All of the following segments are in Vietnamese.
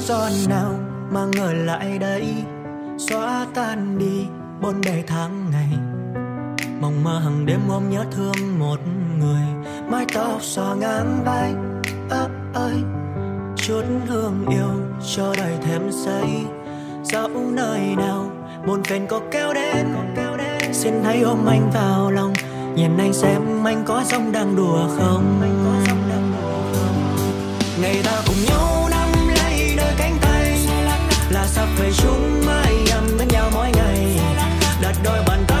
sóng nào mà ngờ lại đây. Xóa tan đi bốn bề tháng ngày. Mộng mơ hàng đêm ôm nhớ thương một người. Mái tóc xòa ngang vai. Ơ ơi. Chút hương yêu cho đời thêm say dẫu nơi nào, buồn phiền có kéo đến. Xin hãy ôm anh vào lòng. Nhìn anh xem anh có giống đang đùa không? Ngày ta cùng nhau là sắp về chúng mãi nhằm bên nhau mỗi ngày. Đặt đôi bàn tay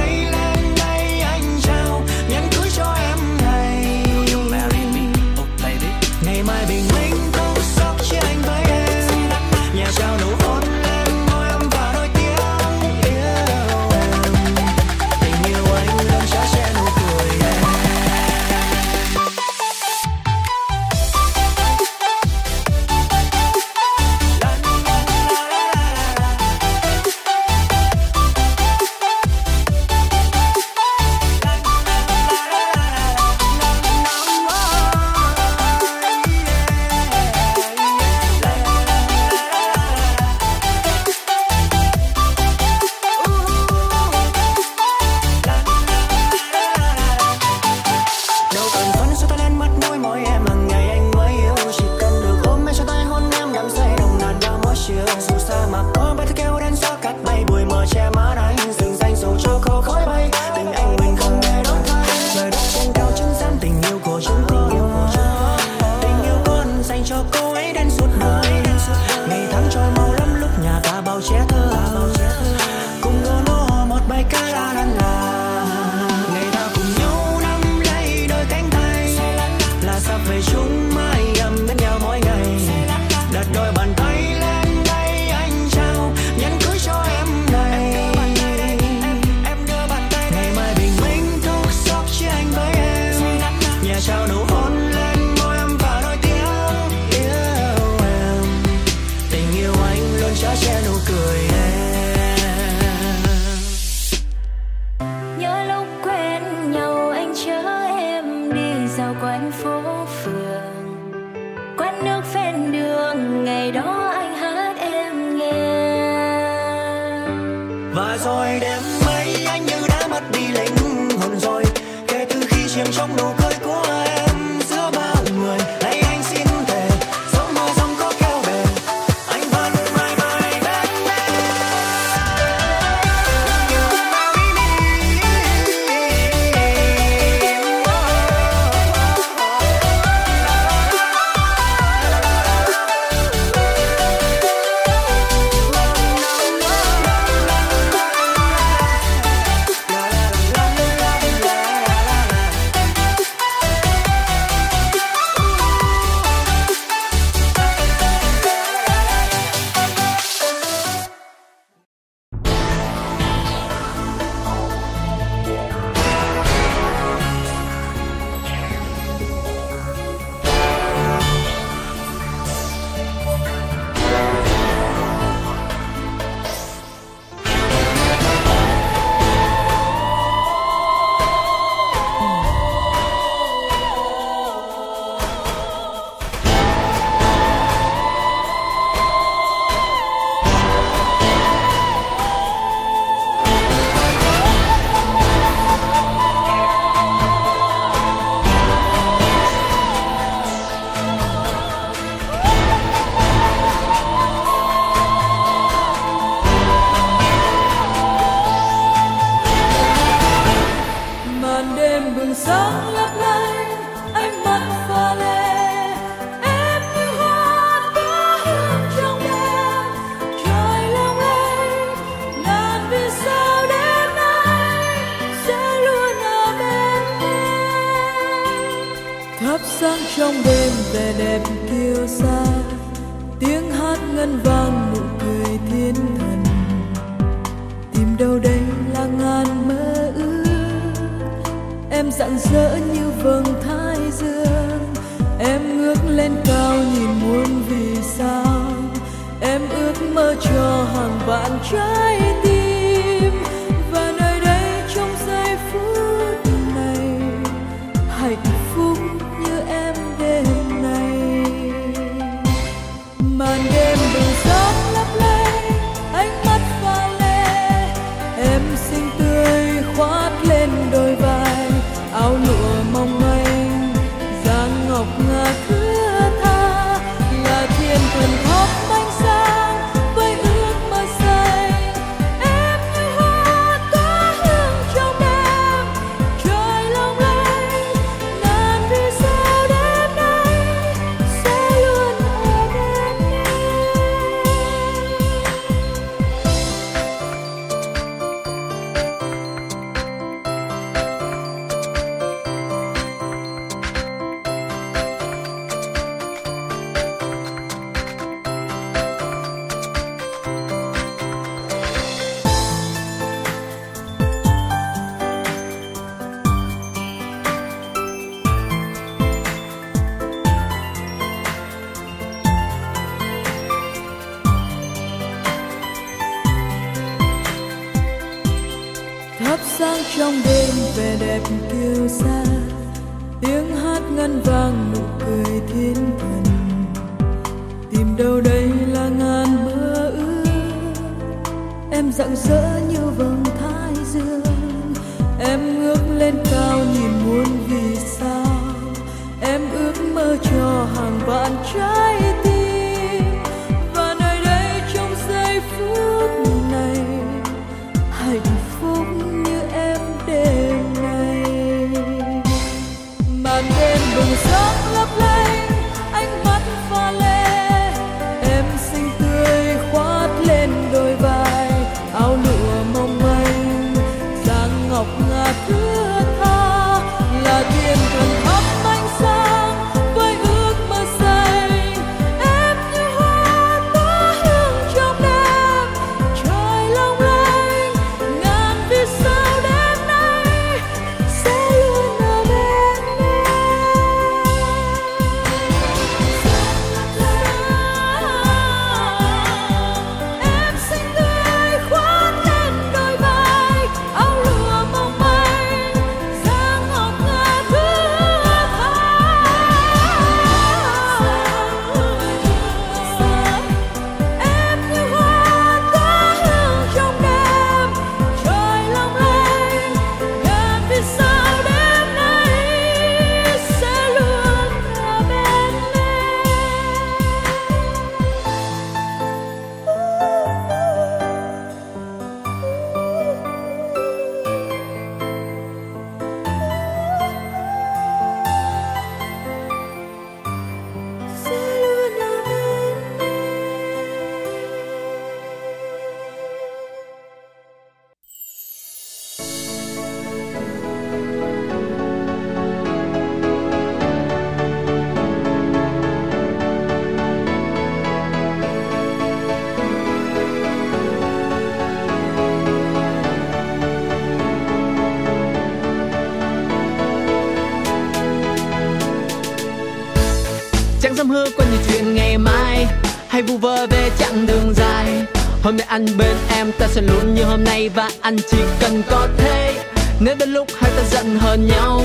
Hôm nay anh bên em ta sẽ luôn như hôm nay Và anh chỉ cần có thế. Nếu đến lúc hai ta giận hờn nhau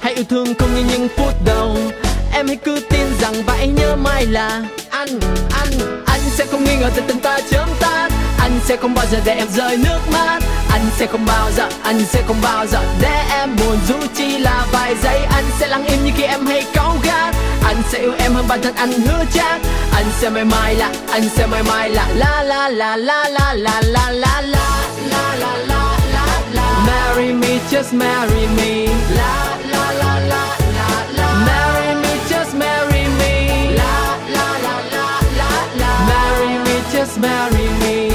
Hãy yêu thương không như những phút đầu. Em hãy cứ tin rằng và hãy nhớ mai là Anh, anh, anh sẽ không nghi ngờ tình ta chớm ta anh sẽ không bao giờ để em rơi nước mắt Anh sẽ không bao giờ, anh sẽ không bao giờ Để em buồn dù chỉ là vài giây Anh sẽ lặng im như khi em hay cáu gắt Anh sẽ yêu em hơn bản thân anh hứa chắc Anh sẽ mãi mãi là, anh sẽ mãi mãi là La la la la la la la la la La la la la la Marry me, just marry me La la la la la la Marry me, just marry me La la la la la la Marry me, just marry me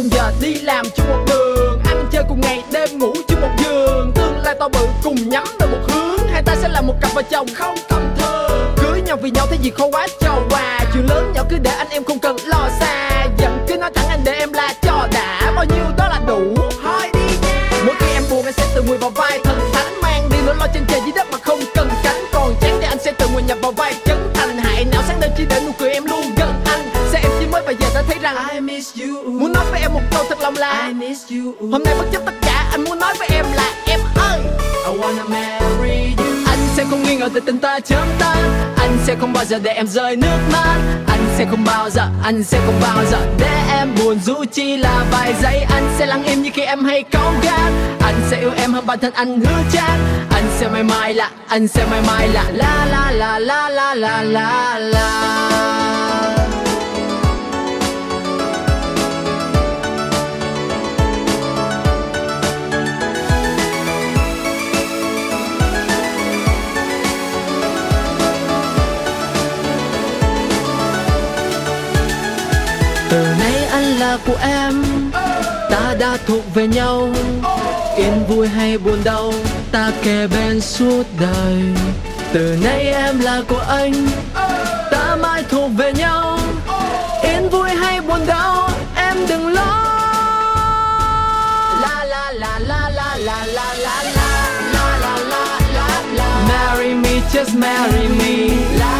cùng giờ đi làm chung một đường. Ăn chơi cùng ngày, đêm ngủ chung một giường. Tương lai to bự, cùng nhắm về một hướng. Hai ta sẽ là một cặp vợ chồng không tầm thường. Cưới nhau vì nhau thế gì khó quá cho quà Chuyện lớn nhỏ cứ để anh em không cần lo xa. Giận cứ nói thẳng anh để em Hôm nay bất chấp tất cả anh muốn nói với em là em ơi. I wanna marry you. Anh sẽ không nghi ngờ về tình ta chấm tan Anh sẽ không bao giờ để em rơi nước mắt. Anh sẽ không bao giờ, anh sẽ không bao giờ để em buồn. Dù chỉ là vài giây anh sẽ lắng im như khi em hay cáu gan. Anh sẽ yêu em hơn bản thân anh hứa chắc. Anh sẽ mãi mãi là, anh sẽ mãi mãi là La la la la la la la la. Ta của em ta đã thuộc về nhau yên vui hay buồn đau ta kề bên suốt đời từ nay em là của anh ta mãi thuộc về nhau yên vui hay buồn đau em đừng lo la la la la la la la la la la la la la la marry me just marry me la la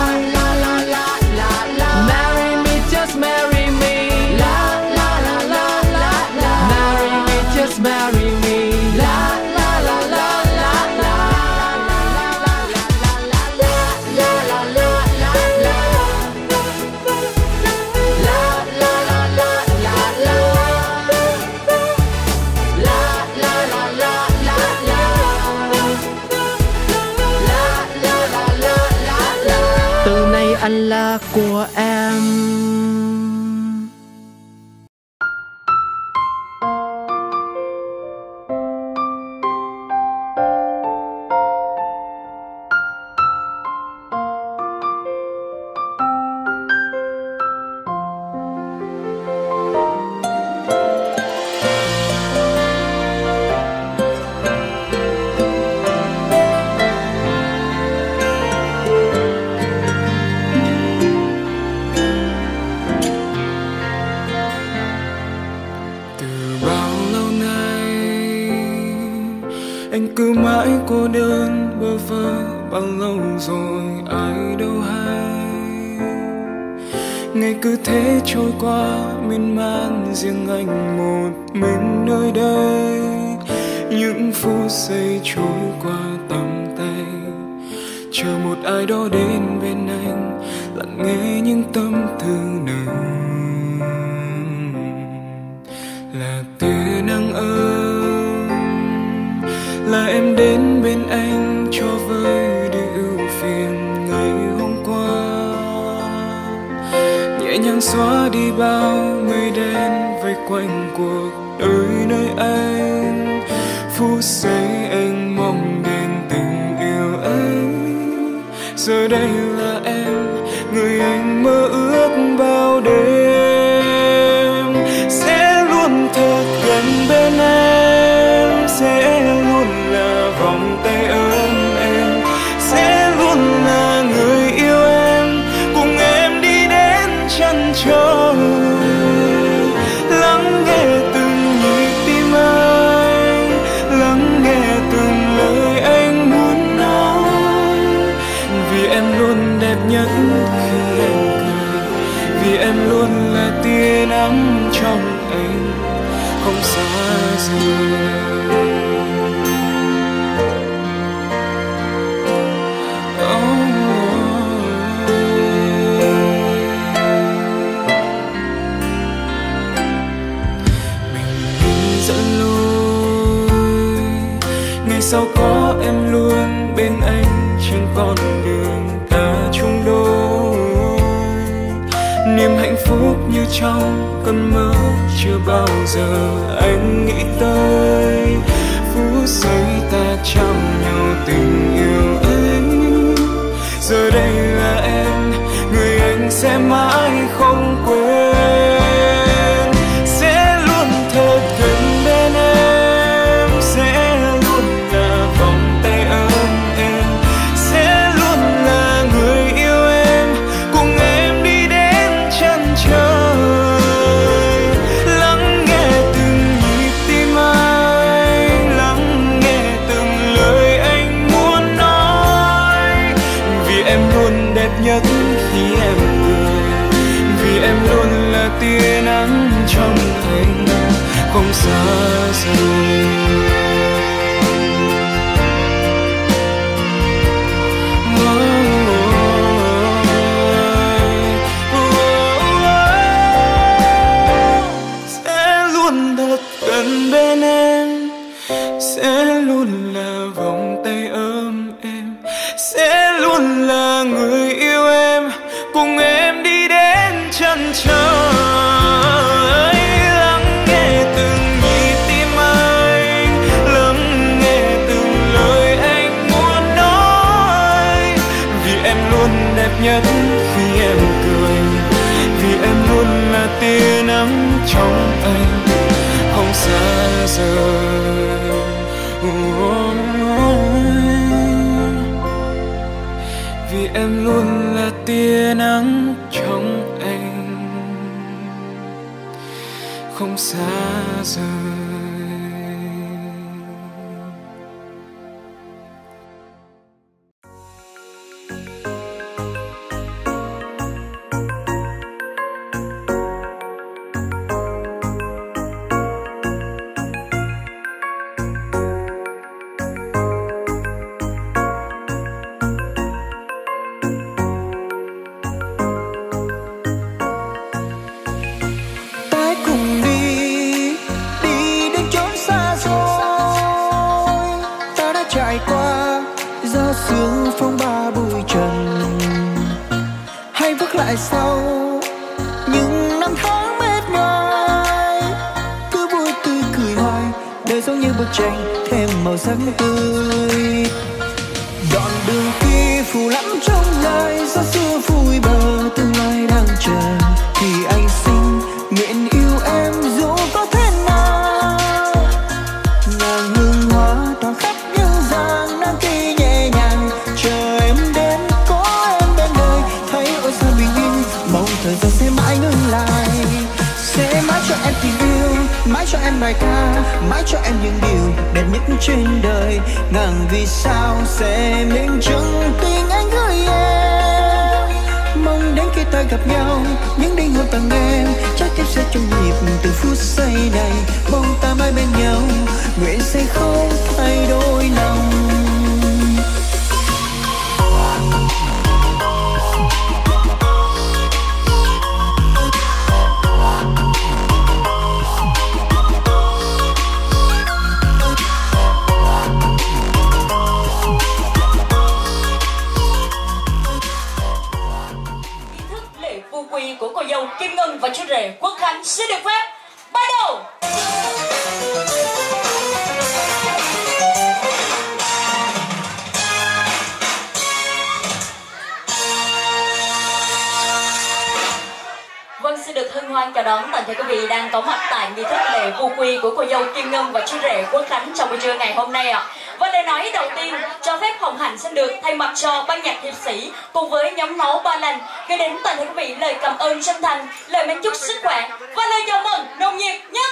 gửi quý vị lời cảm ơn chân thành, lời mến chúc sức khỏe và lời chào mừng nồng nhiệt nhất.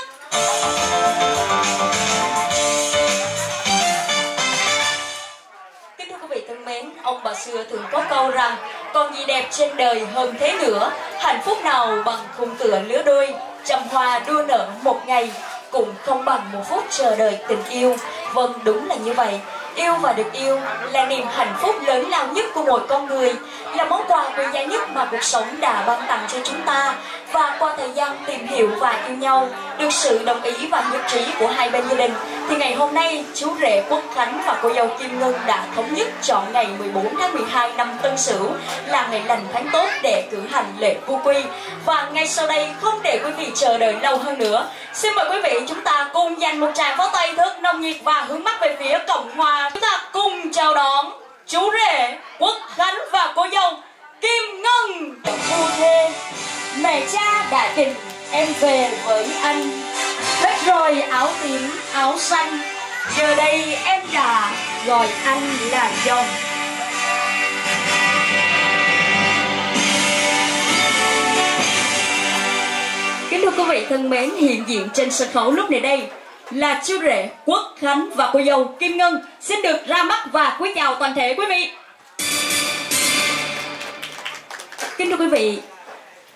Kính thưa quý vị thân mến, ông bà xưa thường có câu rằng còn gì đẹp trên đời hơn thế nữa, hạnh phúc nào bằng khung cửa lứa đôi, trăm hoa đua nở một ngày, cũng không bằng một phút chờ đợi tình yêu. Vâng, đúng là như vậy. Yêu và được yêu là niềm hạnh phúc lớn lao nhất của mỗi con người, là món quà quý giá nhất mà cuộc sống đã ban tặng cho chúng ta. Và qua thời gian tìm hiểu và yêu nhau, được sự đồng ý và nhất trí của hai bên gia đình, thì ngày hôm nay chú rể Quốc Khánh và cô dâu Kim Ngân đã thống nhất chọn ngày 14 tháng 12 năm Tân Sửu ngày lành tháng tốt để cử hành lễ vu quy. Và ngay sau đây không để quý vị chờ đợi lâu hơn nữa, xin mời quý vị chúng ta cùng dành một tràng pháo tay thức nồng nhiệt và hướng mắt về phía Cộng hòa. Chúng ta cùng chào đón chú rể Quốc Khánh và cô dâu Kim Ngân phu thê mẹ cha đã tình em về với anh Hết rồi áo tím áo xanh Giờ đây em đã gọi anh là chồng Kính thưa quý vị thân mến, hiện diện trên sân khấu lúc này đây là chú rể Quốc Khánh và cô dâu Kim Ngân xin được ra mắt và quý chào toàn thể quý vị. Kính thưa quý vị,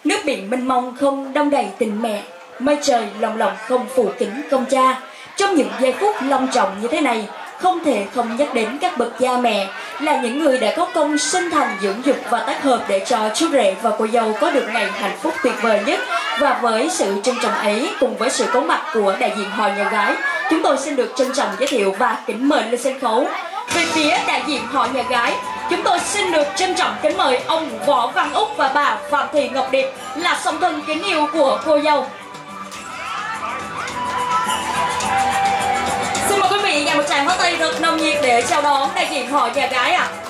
nước biển mênh mông không đông đầy tình mẹ, mây trời lòng lòng không phủ kính công cha. Trong những giây phút long trọng như thế này, không thể không nhắc đến các bậc cha mẹ là những người đã có công sinh thành dưỡng dục và tác hợp để cho chú rể và cô dâu có được ngày hạnh phúc tuyệt vời nhất. Và với sự trân trọng ấy, cùng với sự có mặt của đại diện hội nhà gái, chúng tôi xin được trân trọng giới thiệu và kính mời lên sân khấu. Về phía đại diện hội nhà gái, chúng tôi xin được trân trọng kính mời ông võ văn úc và bà phạm thị ngọc điệp là song thân kính yêu của cô dâu. Xin mời quý vị dành một tràng hoa tay thật nồng nhiệt để chào đón đại diện họ nhà gái ạ. À.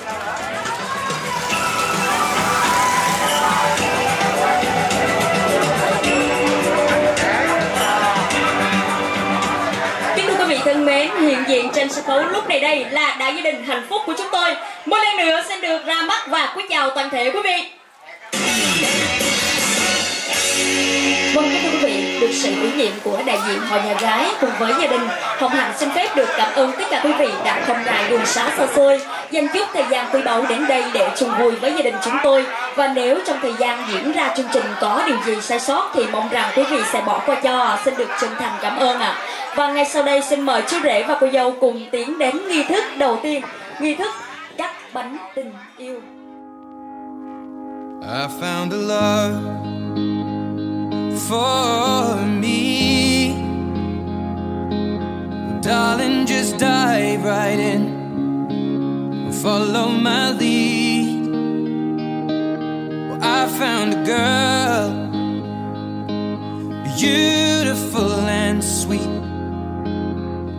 thân mến, hiện diện trên sân khấu lúc này đây là đại gia đình hạnh phúc của chúng tôi. Một lần nữa xin được ra mắt và quý chào toàn thể quý vị. Vâng thưa quý vị, được sự ủy nhiệm của đại diện hội nhà gái cùng với gia đình, Hồng Hạnh xin phép được cảm ơn tất cả quý vị đã không ngại đường xá xa xôi, dành chút thời gian quý báu đến đây để chung vui với gia đình chúng tôi. Và nếu trong thời gian diễn ra chương trình có điều gì sai sót thì mong rằng quý vị sẽ bỏ qua cho, xin được chân thành cảm ơn ạ. Và ngay sau đây xin mời chú rể và cô dâu cùng tiến đến nghi thức đầu tiên, nghi thức cắt bánh tình yêu. I found a love for me. Darling, just dive right in. Follow my lead. Well, I found a girl, beautiful and sweet.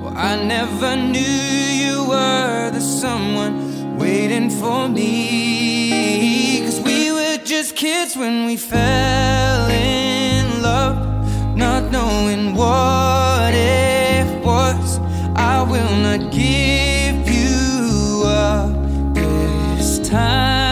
Well, I never knew you were the someone waiting for me. Cause we were just kids when we fell in knowing what it was. I will not give you up this time.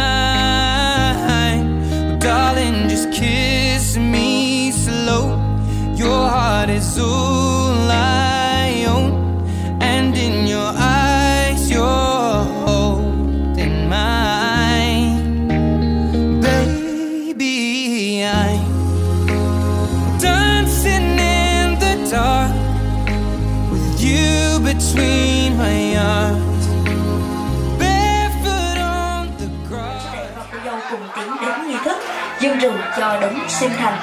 Cho đấng sinh thành.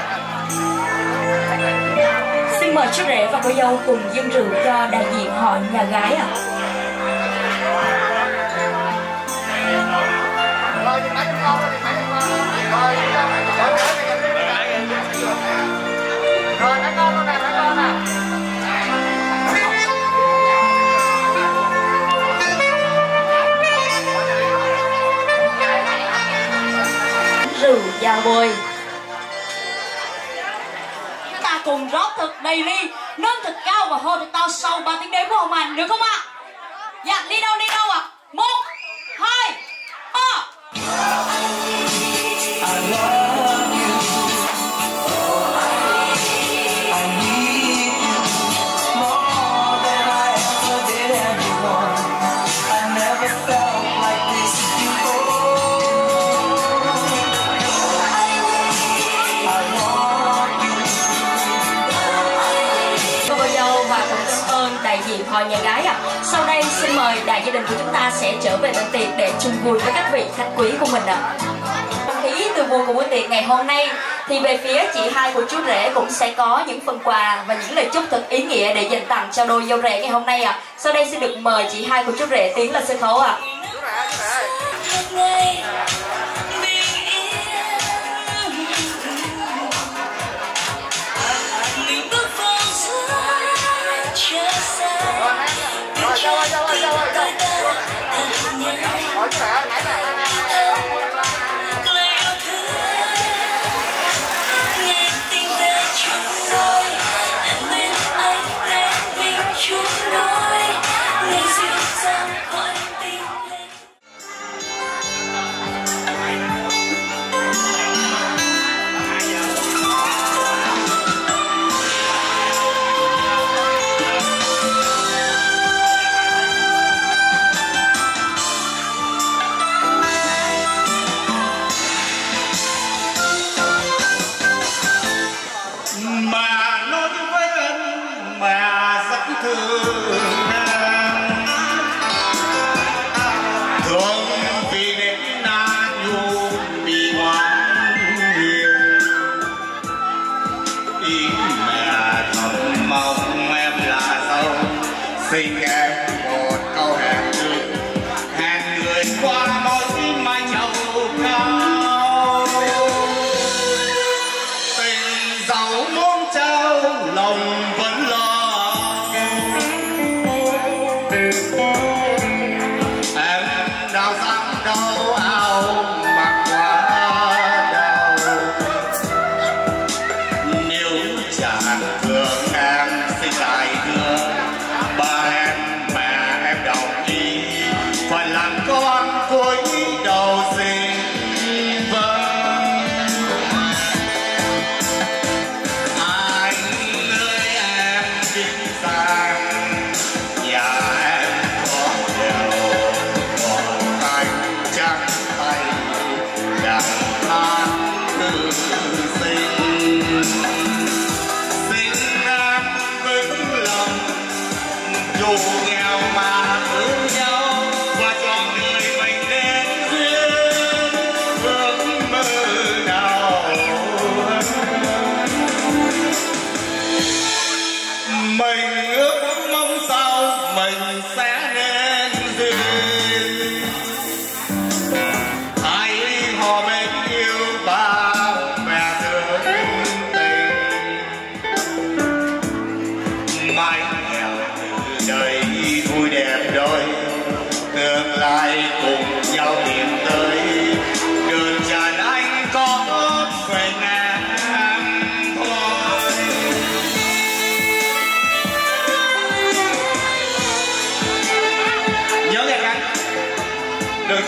Xin mời chú rể và cô dâu cùng dân rượu cho đại diện họ nhà gái ạ. Rượu già bồi cùng rót thật đầy ly, nâng thật cao và hô thật to sau ba tiếng đếm của Hồng anh được không ạ? Dạ, đi đâu đi đâu ạ? Một, hai, ba. Chúng ta sẽ trở về tận tiệc để chung vui với các vị khách quý của mình ạ. Không khí từ buổi của buổi tiệc ngày hôm nay, thì về phía chị hai của chú rể cũng sẽ có những phần quà và những lời chúc thật ý nghĩa để dành tặng cho đôi dâu rể ngày hôm nay ạ. Sau đây xin được mời chị hai của chú rể tiến lên sân khấu ạ mà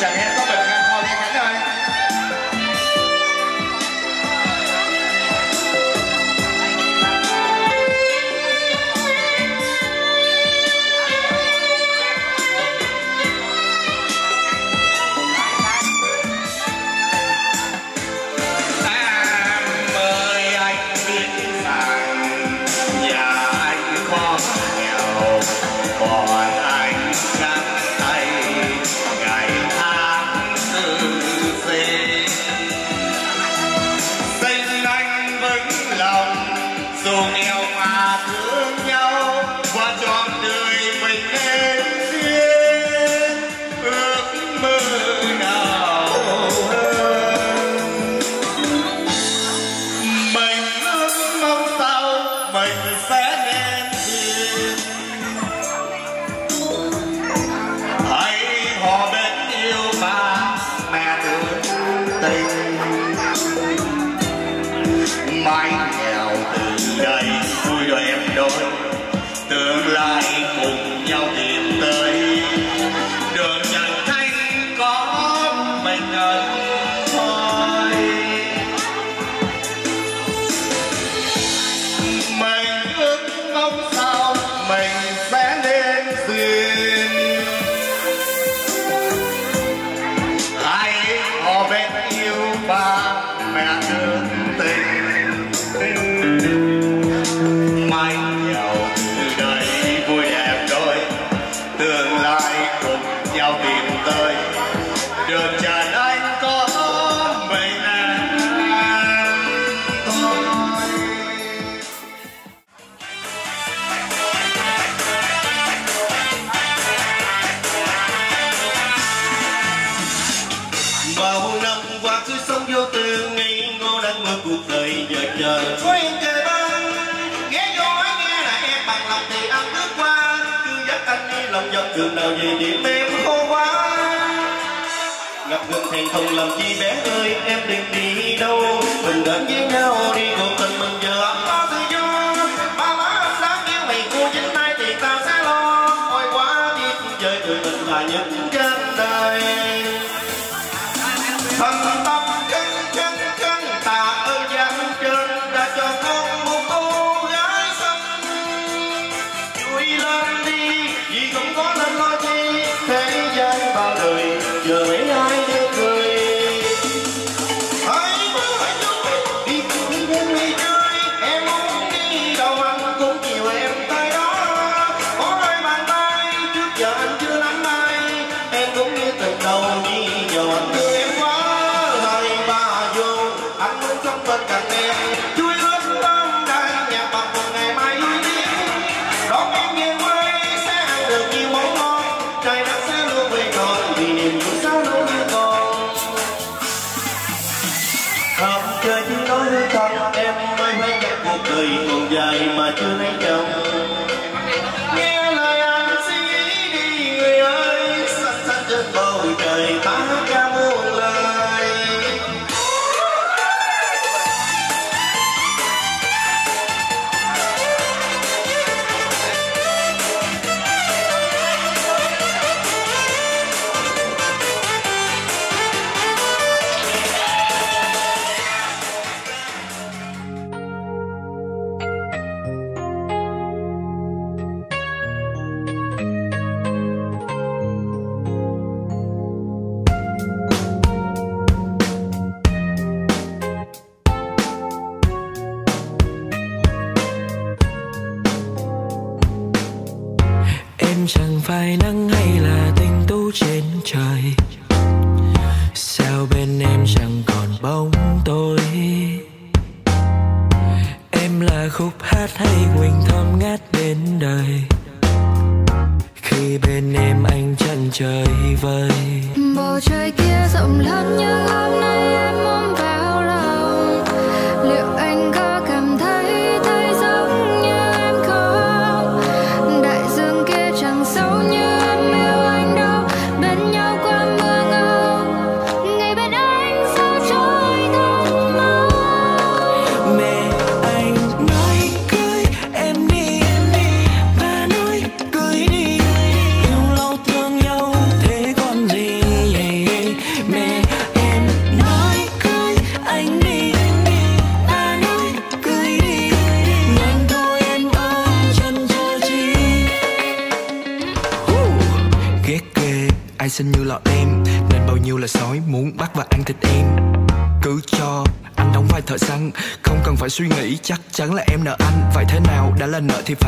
đường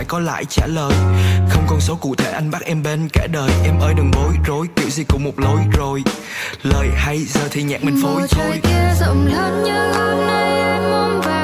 phải có lại trả lời. Không con số cụ thể anh bắt em bên cả đời. Em ơi đừng bối rối kiểu gì cũng một lối rồi. Lời hay giờ thì nhạc mình phối thôi. rộng lớn như hôm nay em ôm vào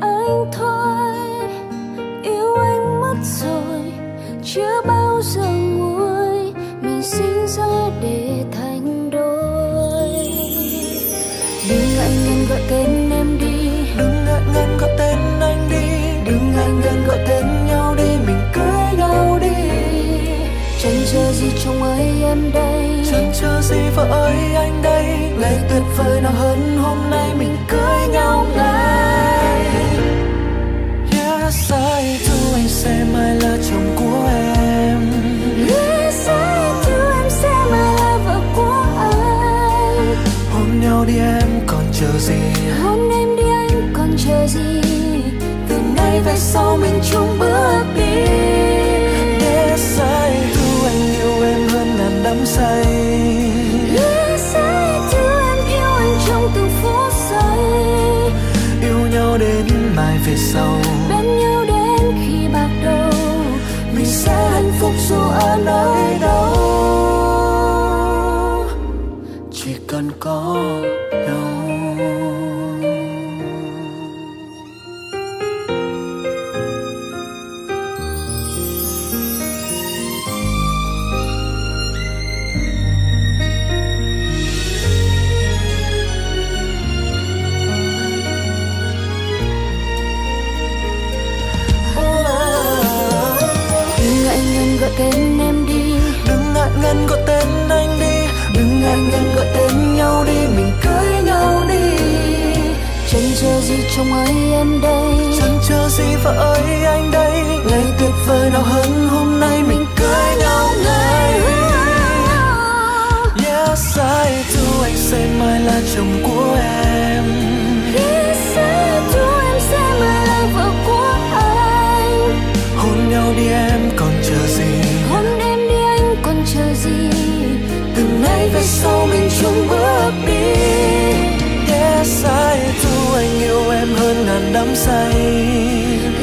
anh thôi. Yêu anh mất rồi chưa bao giờ nguôi. Mình sinh ra để thành đôi. Đừng ngại ngần gọi tên em đi. Đừng ngại ngần gọi tên anh đi. Đừng ngại ngần gọi tên nhau đi. Mình cưới nhau đi. Chẳng chờ gì chồng ơi em đây. Chẳng chờ gì vợ ơi anh đây. Ngày tuyệt vời nào hơn hôm nay mình cưới nhau ngay gì? Hôm đêm đi anh còn chờ gì? Từ nay về sau mình chung bước chồng ơi em đây. Chẳng chờ gì vợ ơi anh đây. Ngày tuyệt vời nào hơn hôm nay mình cưới nhau ngay. Yes I do. Anh say mai là chồng của em. giây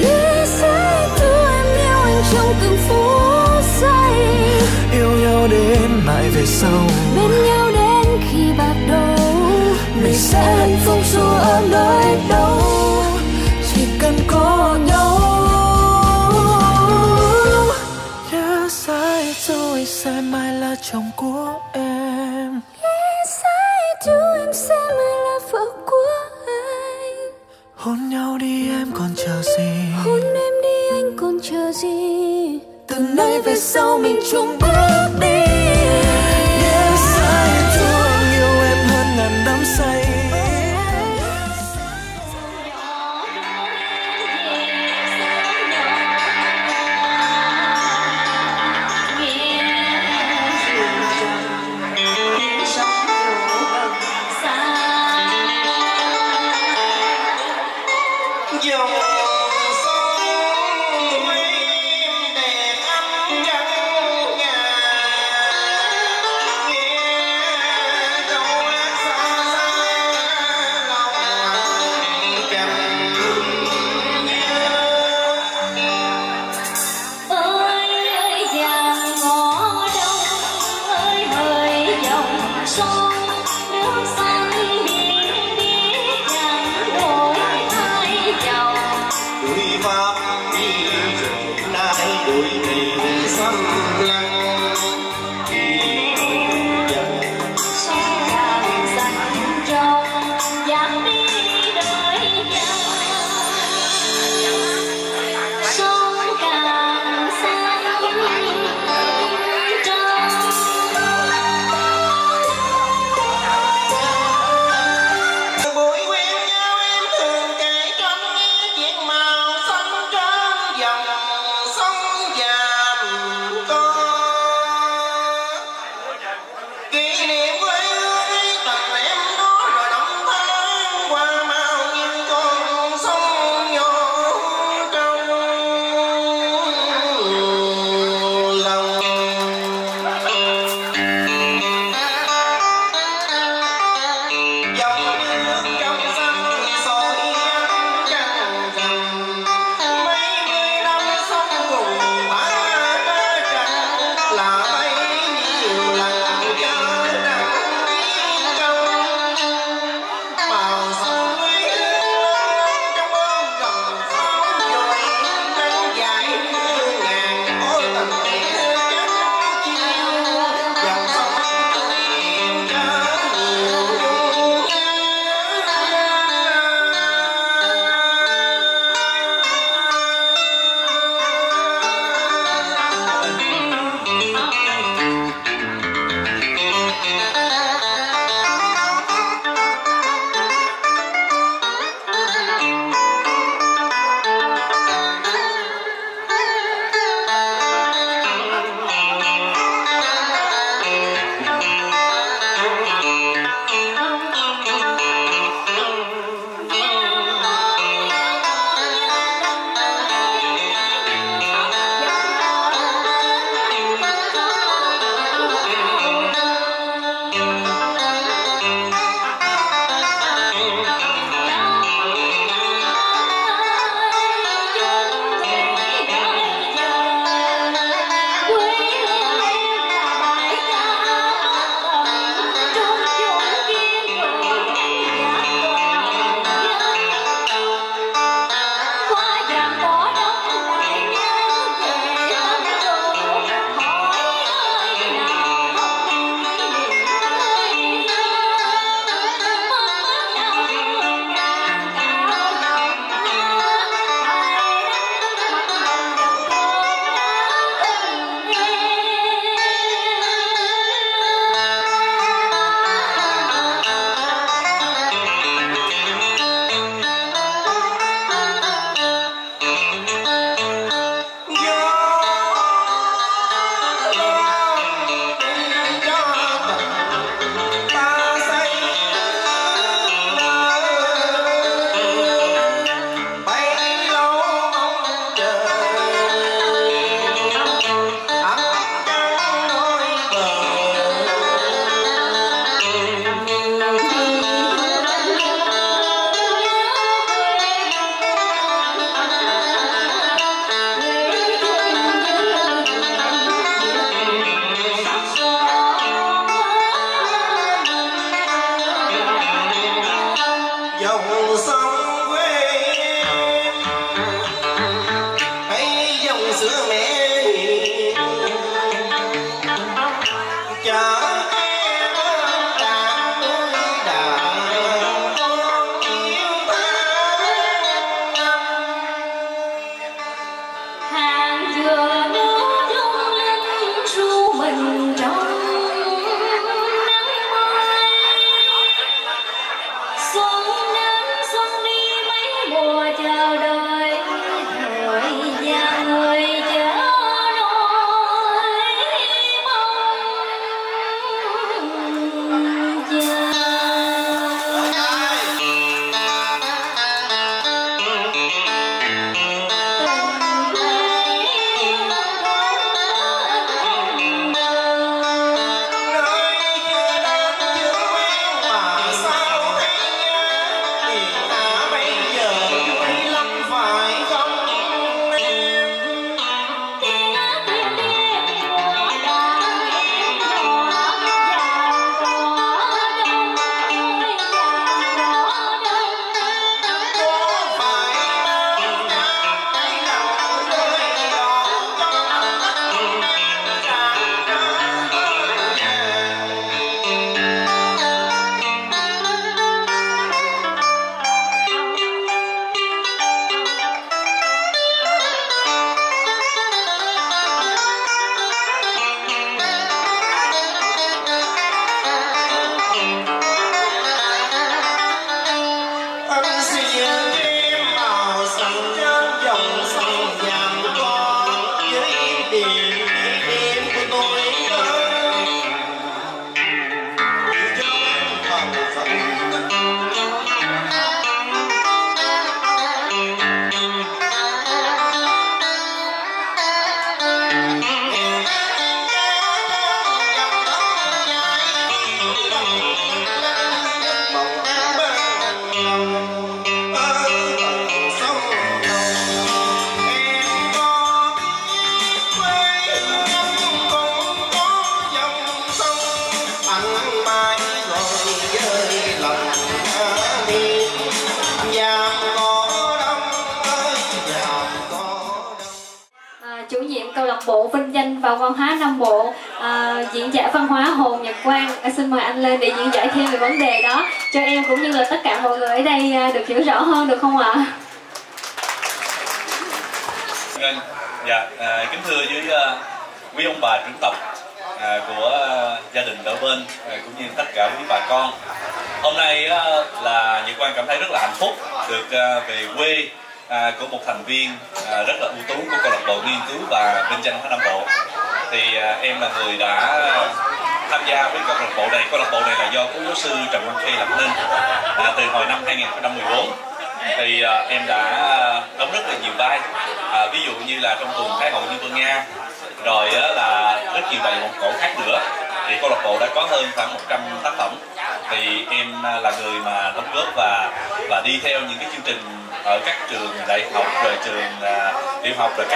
lẽ sẽ em yêu anh trong từng phút giây. Yêu nhau đến mãi về sau.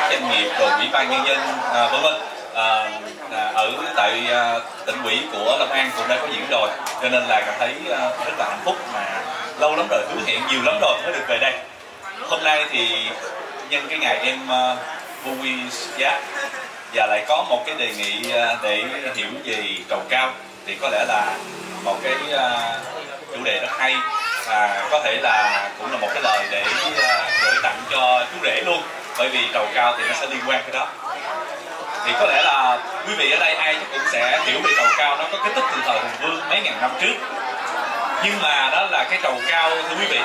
Doanh nghiệp rồi ủy ban nhân dân à, vân vân. À, à, ở tại à, tỉnh ủy của Long An cũng đã có diễn rồi cho nên là cảm thấy à, rất là hạnh phúc mà lâu lắm rồi hứa hẹn nhiều lắm rồi mới được về đây. Hôm nay thì nhân cái ngày em à, vui giá và lại có một cái đề nghị à, để hiểu về trầu cao thì có lẽ là một cái à, chủ đề rất hay à, có thể là cũng là một cái lời để à, gửi tặng cho chú rể luôn bởi vì cầu cao thì nó sẽ liên quan cái đó. Thì có lẽ là quý vị ở đây ai cũng sẽ hiểu về trầu cao nó có cái tích từ thời hùng vương mấy ngàn năm trước. Nhưng mà đó là cái trầu cao, thưa quý vị,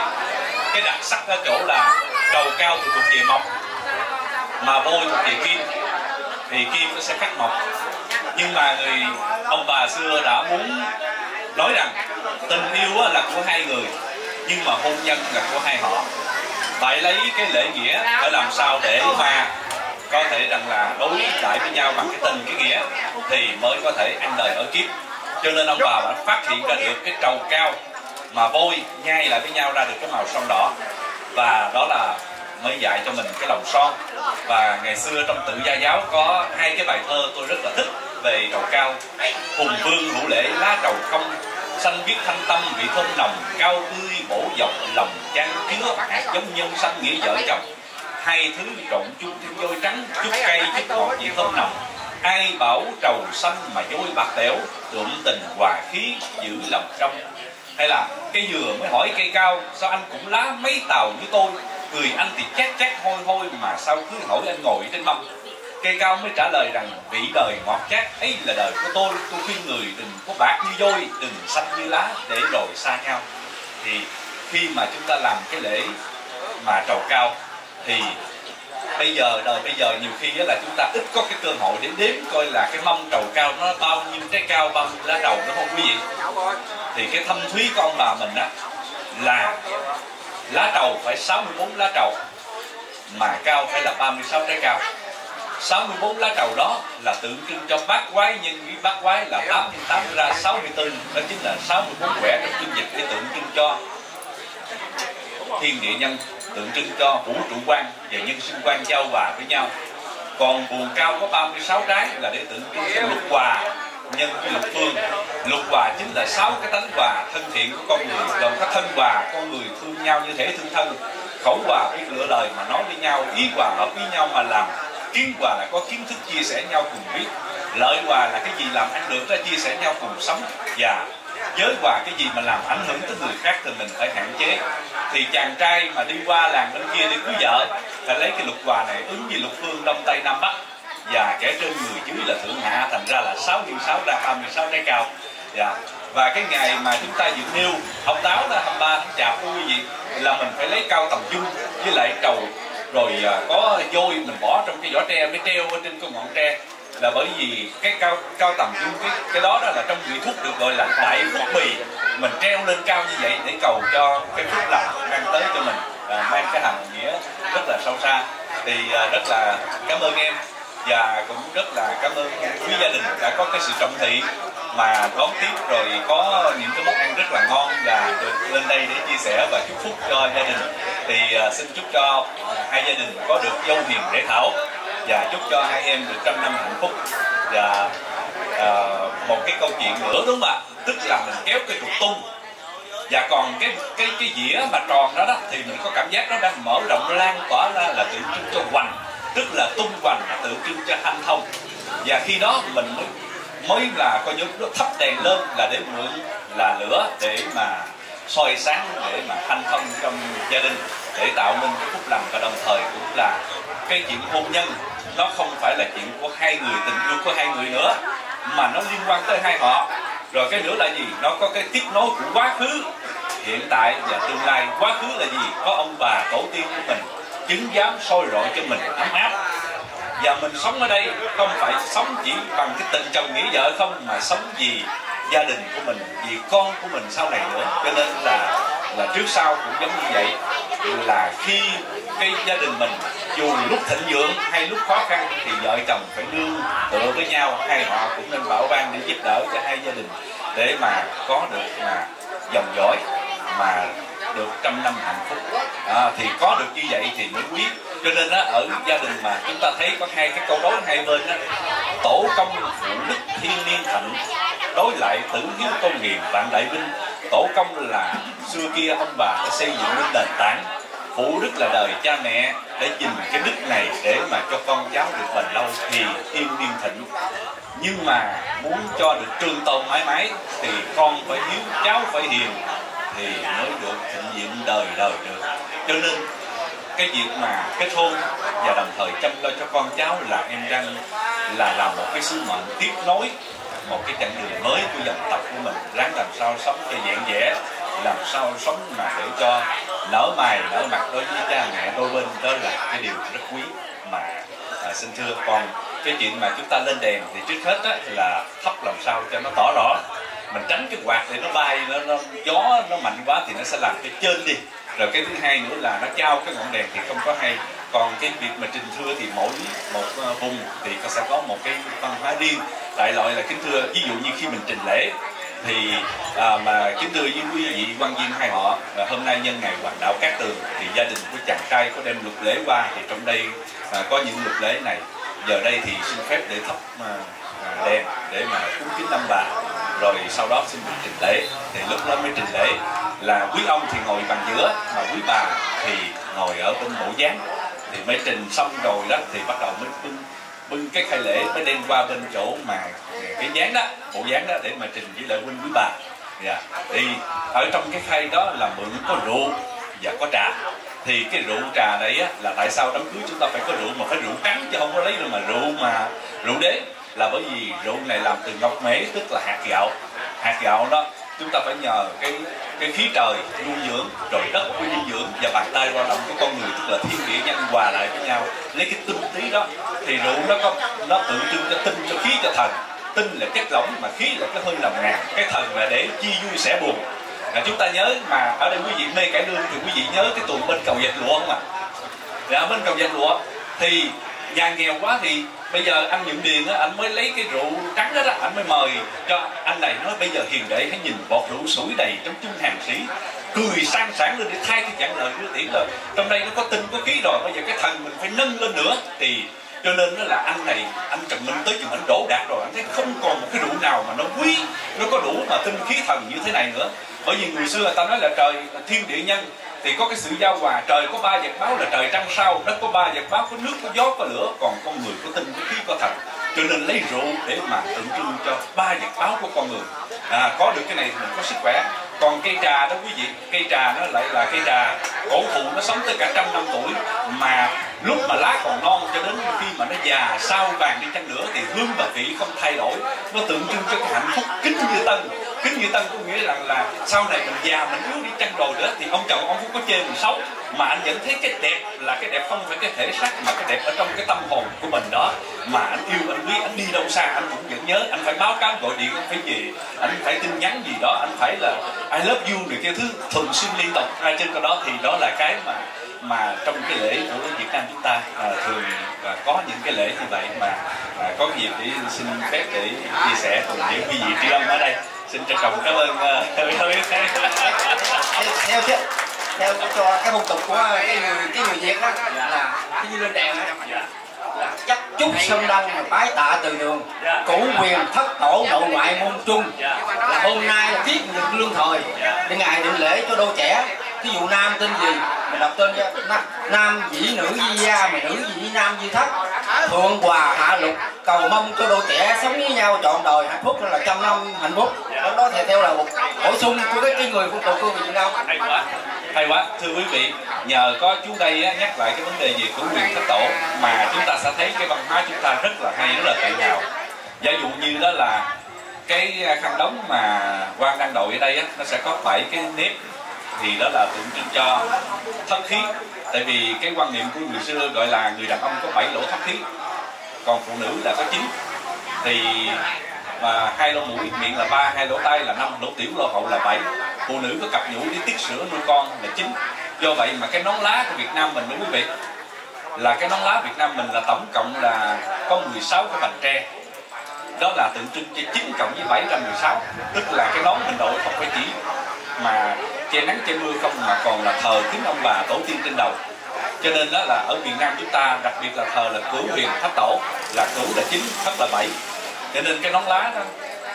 cái đặc sắc ở chỗ là trầu cao thì thuộc về mộc mà vôi thuộc về kim. Thì kim nó sẽ khắc mộc nhưng mà người, ông bà xưa đã muốn nói rằng tình yêu là của hai người, nhưng mà hôn nhân là của hai họ phải lấy cái lễ nghĩa để làm sao để mà có thể rằng là đối lại với nhau bằng cái tình, cái nghĩa thì mới có thể ăn đời ở kiếp. Cho nên ông bà đã phát hiện ra được cái trầu cao mà vôi nhai lại với nhau ra được cái màu son đỏ. Và đó là mới dạy cho mình cái lòng son. Và ngày xưa trong tự gia giáo có hai cái bài thơ tôi rất là thích về trầu cao. Hùng vương hữu lễ lá trầu không xanh biếc thanh tâm vị thơm nồng cao tươi bổ dọc lòng chan chứa hạt giống nhân xanh nghĩa vợ chồng. Hai thứ trộn chung thêm dôi trắng chút cây chút ngọt vị thơm nồng. Ai bảo trầu xanh mà dối bạc đẻo đượm tình hòa khí giữ lòng trong. Hay là cây dừa mới hỏi cây cao sao anh cũng lá mấy tàu như tôi? Người anh thì chát chát hôi hôi mà sao cứ hỏi anh ngồi trên mâm cây cao mới trả lời rằng vị đời ngọt chát ấy là đời của tôi. Tôi khuyên người đừng có bạc như vôi đừng xanh như lá để rồi xa nhau. Thì khi mà chúng ta làm cái lễ mà trầu cao, thì bây giờ, đời bây giờ nhiều khi là chúng ta ít có cái cơ hội để đếm coi là cái mâm trầu cao nó bao nhiêu trái cao bao nhiêu, lá trầu nó không quý vị thì cái thâm thúy của ông bà mình á là lá trầu phải 64 lá trầu, mà cao phải là 36 trái cao. 64 lá trầu đó là tượng trưng cho bát quái nhân với bát quái là 8 nhân 8 ra 64 đó chính là 64 quẻ trong kinh dịch để tượng trưng cho thiên địa nhân, tượng trưng cho vũ trụ quan và nhân sinh quan giao hòa với nhau. Còn buồn cao có 36 trái là để tượng trưng cho lục hòa nhân với lục phương. Lục hòa chính là sáu cái tánh hòa thân thiện của con người, gồm có thân hòa, con người thương nhau như thể thương thân. Khẩu hòa biết lựa lời mà nói với nhau, ý hòa hợp với nhau mà làm kiến hòa là có kiến thức chia sẻ nhau cùng biết. Lợi hòa là cái gì làm ảnh hưởng ra chia sẻ nhau cùng sống. Và giới hòa cái gì mà làm ảnh hưởng tới người khác thì mình phải hạn chế. Thì chàng trai mà đi qua làng bên kia đi cưới vợ, phải lấy cái lục hòa này ứng với lục phương đông tây nam bắc. Và kẻ trên người dưới là thượng hạ, thành ra là 6 nhân 6 ra 36 trái cao. Và và cái ngày mà chúng ta dự nêu ông táo là 23 tháng chạp quý vị là mình phải lấy cao tầm dung với lại trầu rồi à, có vôi mình bỏ trong cái vỏ tre mới treo ở trên cái ngọn tre. Là bởi vì cái cao cao tầm dung cái cái đó đó là trong vị thuốc được gọi là đại phúc bì. Mình treo lên cao như vậy để cầu cho cái phúc lành mang tới cho mình à, mang cái hàm nghĩa rất là sâu xa. Thì à, rất là cảm ơn em và cũng rất là cảm ơn quý gia đình đã có cái sự trọng thị mà đón tiếp rồi có những cái món ăn rất là ngon và được lên đây để chia sẻ và chúc phúc cho gia đình. Thì uh, xin chúc cho à, hai gia đình có được dâu hiền để thảo và chúc cho hai em được trăm năm hạnh phúc. Và uh, một cái câu chuyện nữa đúng không ạ? Tức là mình kéo cái trục tung. Và còn cái cái cái dĩa mà tròn đó đó thì mình có cảm giác nó đang mở rộng lan tỏa ra là tự trưng cho hoành tức là tung hoành và tượng trưng cho hanh thông. Và khi đó mình mới mới là coi như nó thắp đèn lên là để mượn, là lửa để mà soi sáng, để mà hanh thông trong gia đình, để tạo nên cái phúc lành. Và đồng thời cũng là cái chuyện hôn nhân. Nó không phải là chuyện của hai người, tình yêu của hai người nữa, mà nó liên quan tới hai họ. Rồi cái nữa là gì? Nó có cái tiếp nối của quá khứ hiện tại và tương lai. Quá khứ là gì? Có ông bà tổ tiên của mình chứng giám soi rọi cho mình ấm áp. Và mình sống ở đây không phải sống chỉ bằng cái tình chồng nghĩa vợ không, mà sống vì gia đình của mình, vì con của mình sau này nữa. Cho nên là là trước sau cũng giống như vậy. Là khi cái gia đình mình, dù lúc thịnh vượng hay lúc khó khăn, thì vợ chồng phải đương tựa với nhau. Hai họ cũng nên bảo ban để giúp đỡ cho hai gia đình để mà có được mà dòng dõi, mà được trăm năm hạnh phúc. À, thì có được như vậy thì mới quý cho nên á, ở gia đình mà chúng ta thấy có hai cái câu đối hai bên á tổ công phụ đức thiên niên thạnh đối lại tử hiếu tôn hiền vạn đại vinh. Tổ công là xưa kia ông bà đã xây dựng nên nền tảng. Phụ đức là đời cha mẹ để dình cái đức này để mà cho con cháu được bền lâu thì thiên niên thịnh nhưng mà muốn cho được trường tồn mãi mãi thì con phải hiếu cháu phải hiền thì mới được thịnh diện đời đời được. Cho nên cái việc mà kết hôn và đồng thời chăm lo cho con cháu là em đang là làm một cái sứ mệnh tiếp nối một cái chặng đường mới của dòng tộc của mình. Ráng làm sao sống cho dạng dẻ làm sao sống mà để cho nở mày nở mặt đối với cha mẹ đôi bên. Đó là cái điều rất quý mà à, xin thưa. Còn cái chuyện mà chúng ta lên đèn thì trước hết á, là thắp làm sao cho nó tỏ rõ mình tránh cái quạt thì nó bay nó, nó gió nó mạnh quá thì nó sẽ làm cái trên đi. Rồi cái thứ hai nữa là nó trao cái ngọn đèn thì không có hay. Còn cái việc mà trình thưa thì mỗi một ờ, vùng thì có sẽ có một cái văn hóa riêng. Đại loại là kính thưa ví dụ như khi mình trình lễ thì à, mà kính thưa với quý vị quan viên hai họ là hôm nay nhân ngày hoàng đạo cát tường thì gia đình của chàng trai có đem lục lễ qua thì trong đây à, có những lục lễ này. Giờ đây thì xin phép để thắp à, à, đèn để mà cúng kính năm bà rồi sau đó xin được trình lễ. Thì lúc đó mới trình lễ là quý ông thì ngồi bằng giữa mà quý bà thì ngồi ở bên bộ dáng thì mới trình xong rồi đó thì bắt đầu mới bưng bưng cái khai lễ mới đem qua bên chỗ mà cái dáng đó bộ dáng đó để mà trình với lại huynh quý bà. Yeah. thì ở trong cái khay đó là mượn có rượu và có trà. Thì cái rượu trà đấy á, là tại sao đám cưới chúng ta phải có rượu mà phải rượu trắng chứ không có lấy được mà rượu mà rượu đế là bởi vì rượu này làm từ ngọc mế, tức là hạt gạo. Hạt gạo đó, chúng ta phải nhờ cái cái khí trời nuôi dưỡng, rồi đất có dinh dưỡng và bàn tay lao động của con người, tức là thiên địa nhân hòa lại với nhau. Lấy cái tinh tí đó, thì rượu nó có, nó tượng trưng cho tinh, cho khí, cho thần. Tinh là chất lỏng, mà khí là cái hơi nồng nàn cái thần là để chi vui sẻ buồn. Là chúng ta nhớ mà ở đây quý vị mê cải lương thì quý vị nhớ cái tuồng bên cầu dệt lụa không ạ? Là bên cầu dệt lụa. Thì nhà nghèo quá thì bây giờ anh nhượng điền á anh mới lấy cái rượu trắng đó, đó anh mới mời. Cho anh này nói bây giờ hiền đệ hãy nhìn bọt rượu sủi đầy trong chung hàng sĩ cười sang sảng lên để thay cái dạng lời đưa tiễn rồi. Trong đây nó có tinh có khí rồi bây giờ cái thần mình phải nâng lên nữa. Thì cho nên nó là anh này anh trần minh tới chừng anh đổ đạt rồi anh thấy không còn một cái rượu nào mà nó quý nó có đủ mà tinh khí thần như thế này nữa. Bởi vì người xưa người ta nói là trời là thiên địa nhân thì có cái sự giao hòa trời có ba vật báo là trời trăng sao đất có ba vật báo có nước có gió có lửa còn con người có tinh có khí có thần. Cho nên lấy rượu để mà tượng trưng cho ba vật báo của con người. À, có được cái này thì mình có sức khỏe còn cây trà đó quý vị, cây trà nó lại là cây trà cổ thụ, nó sống tới cả trăm năm tuổi. Mà lúc mà lá còn non cho đến khi mà nó già sao vàng đi chăng nữa thì hương và vị không thay đổi. Nó tượng trưng cho cái hạnh phúc kính như tân. Kính như tân có nghĩa rằng là sau này mình già, mình yếu đi chăng rồi nữa thì ông chồng ông cũng có chê mình xấu. Mà anh vẫn thấy cái đẹp là cái đẹp không phải cái thể xác, mà cái đẹp ở trong cái tâm hồn của mình đó. Mà anh yêu, anh quý, anh đi đâu xa, anh cũng vẫn nhớ. Anh phải báo cáo gọi điện, anh phải gì anh phải tin nhắn gì đó, anh phải là I love you rồi cái thứ thường xuyên liên tục hai trên cái đó thì đó là cái mà mà trong cái lễ của Việt Nam chúng ta à, thường à, có những cái lễ như vậy mà à, có cái dịp để xin phép để chia sẻ cùng những quý vị tri âm ở đây. Xin trân trọng cảm ơn uh, theo chứ theo cho cái phong tục của cái người cái người việt đó là cái như lên đèn á là chắc chúc sơn đăng mà bái tạ từ đường. Cũ quyền thất tổ nội ngoại môn chung. Là hôm nay là tiết nhật lương thời. Để ngài định lễ cho đôi trẻ. Thí dụ nam tên gì? Mình đọc tên cho nam, nam dĩ nữ di gia mà nữ dĩ nam di thất. Thượng hòa hạ lục cầu mong cho đôi trẻ sống với nhau trọn đời hạnh phúc. Là trăm năm hạnh phúc đó, đó thì theo là một bổ sung của cái, cái người phong tục của việt nam. Hay quá hay quá. Thưa quý vị nhờ có chú đây á, nhắc lại cái vấn đề về cửu quyền thất tổ mà chúng ta sẽ thấy cái văn hóa chúng ta rất là hay rất là tự hào. Giả dụ như đó là cái à, khăn đóng mà quan đang đội ở đây á, nó sẽ có bảy cái nếp. Thì đó là tượng trưng cho thất khí. Tại vì cái quan niệm của người xưa gọi là người đàn ông có bảy lỗ thất khí còn phụ nữ là có chín. Thì và hai lỗ mũi, miệng là ba, hai lỗ tai là năm, lỗ tiểu, lỗ hậu là bảy. Phụ nữ có cặp nhũ để tiết sữa nuôi con là chín. Do vậy mà cái nón lá của Việt Nam mình đó quý vị, là cái nón lá Việt Nam mình là tổng cộng là có 16 cái vành tre. Đó là tượng trưng cho 9 cộng với 7 là 16 tức là cái nón mình đội không phải chỉ mà che nắng, che mưa không, mà còn là thờ kính ông bà tổ tiên trên đầu. Cho nên đó là ở miền Nam chúng ta, đặc biệt là thờ là cửu huyền thất tổ, là cửu là chín thất là bảy cho nên cái nón lá đó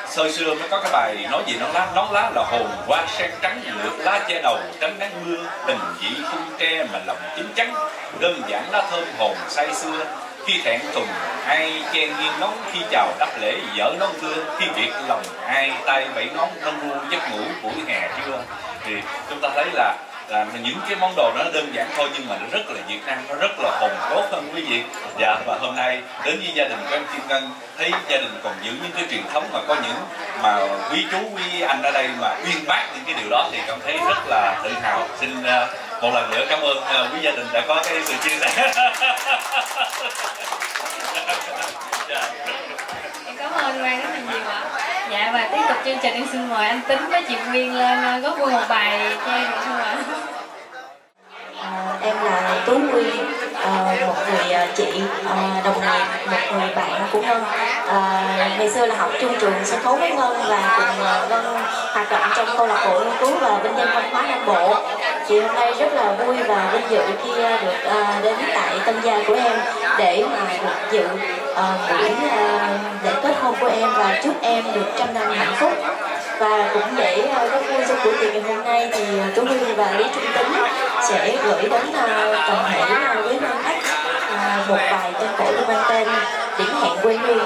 sơ xưa mới có cái bài nói gì nón lá. Nón lá là hồn hoa sen trắng lượt lá che đầu tránh nắng mưa. Tình dị khung tre mà lòng chín chắn. Đơn giản lá thơm hồn say xưa. Khi thẹn thùng ai chen nghiêng nón. Khi chào đáp lễ dở nón thương, khi việc lòng ai tay vẫy nón nâng ru giấc ngủ buổi hè trưa. Thì chúng ta thấy là là những cái món đồ nó đơn giản thôi, nhưng mà nó rất là Việt Nam nó rất là hồn cốt hơn quý vị. Dạ và hôm nay đến với gia đình của em Kim Ngân, thấy gia đình còn giữ những cái truyền thống mà có những mà quý chú, quý anh ở đây mà uyên bác những cái điều đó thì cảm thấy rất là tự hào. Xin ờ, một lần nữa cảm ơn ờ, quý gia đình đã có cái sự chia sẻ. Dạ. Cảm ơn Loan rất là nhiều ạ dạ và tiếp tục chương trình em xin mời anh Tính với chị Nguyên lên à, góp vui một bài cho em được không ạ À, em là Tú Nguyên, à, một người à, chị à, đồng nghiệp, một người bạn của Ngân. À, ngày xưa là học chung trường sân khấu với Ngân và cùng à, Ngân hoạt động trong câu lạc bộ nghiên cứu và vinh danh văn hóa Nam Bộ. Chị hôm nay rất là vui và vinh dự khi à, được à, đến tại tân gia của em để mà được dự à, buổi à, lễ kết hôn của em và chúc em được trăm năm hạnh phúc và cũng để ờ, các vui trong buổi tiệc ngày hôm nay thì ờ, Tú Huy và Lý Trung Tính sẽ gửi đến ờ, toàn thể với quý khách một bài trên cổ mang tên điểm hẹn quê hương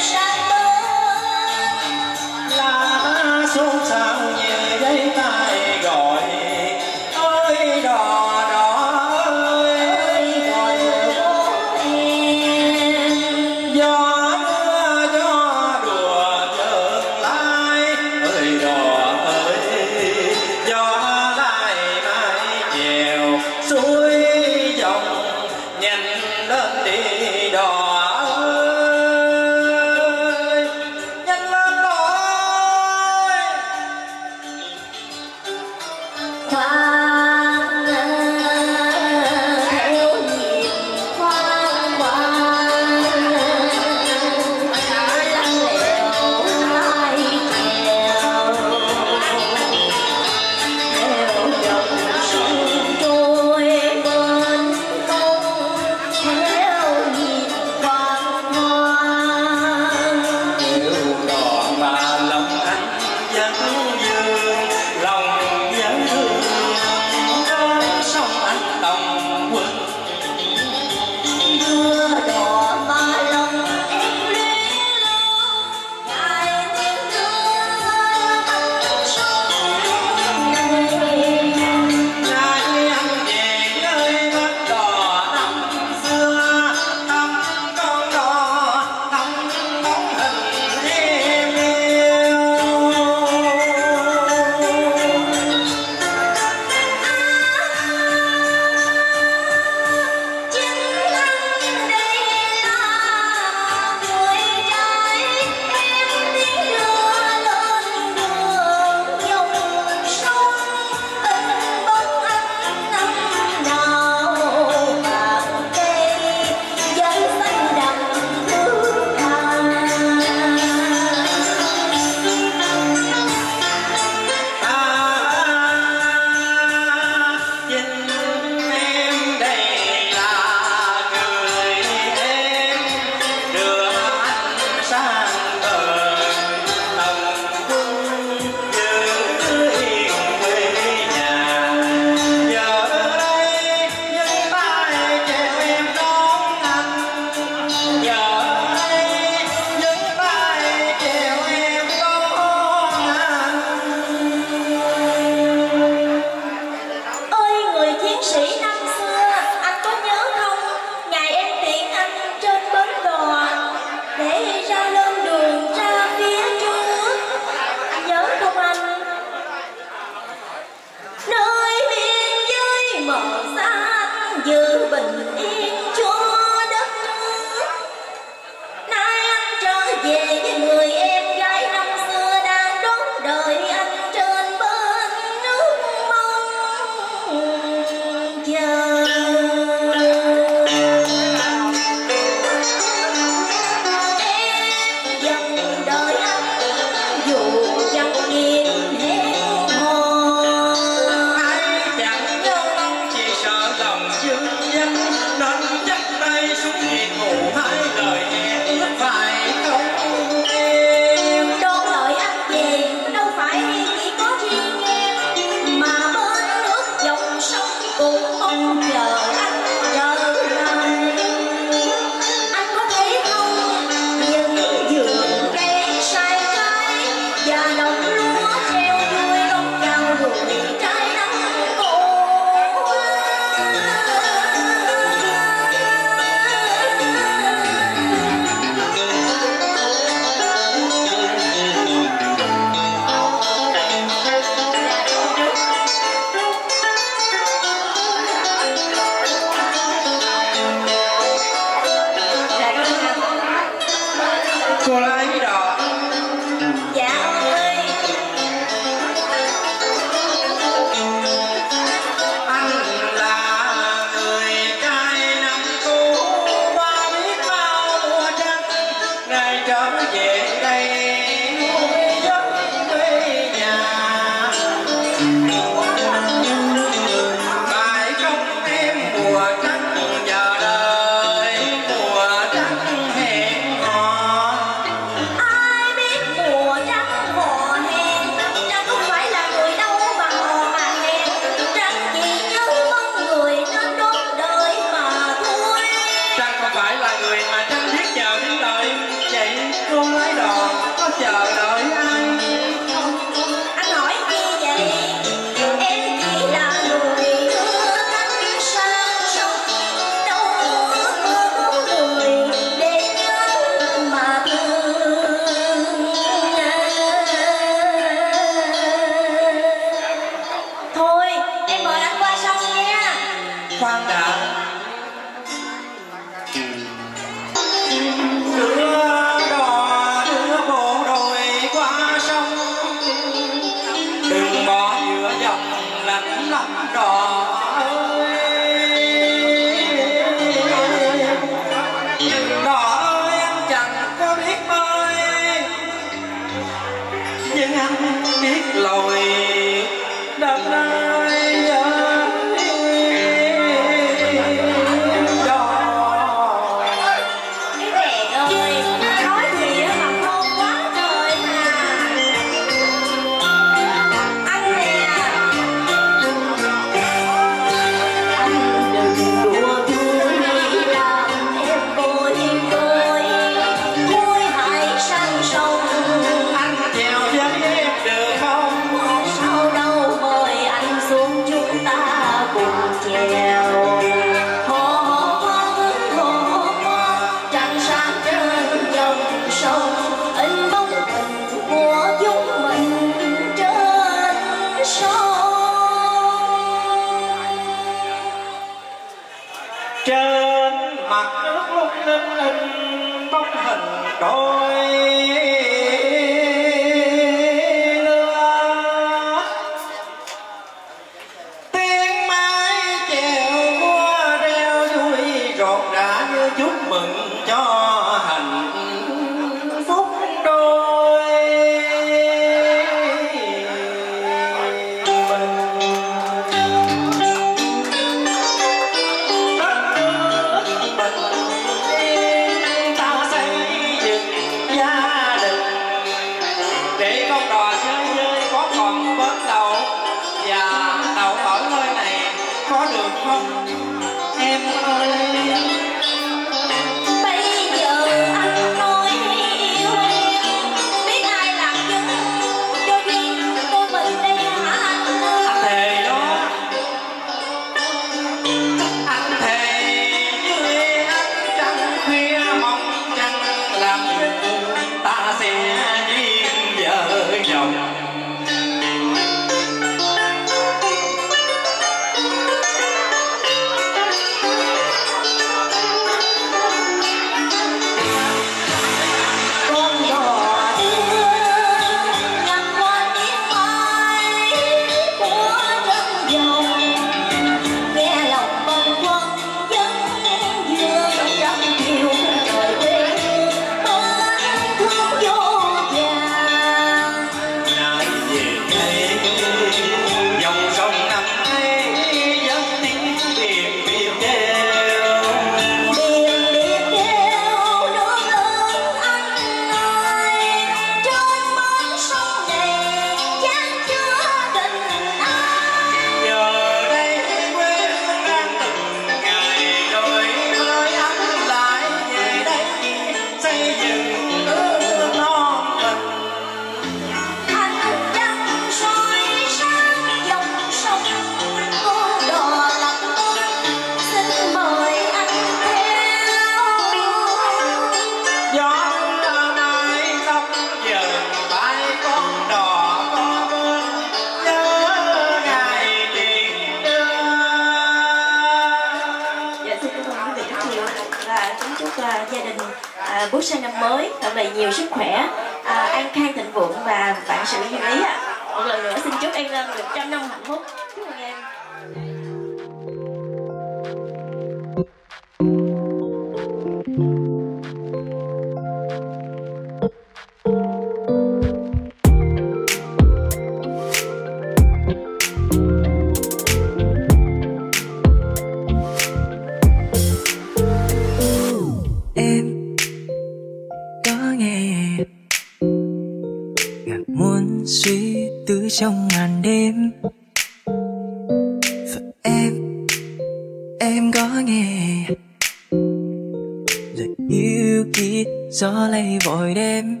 gió lay vội đêm,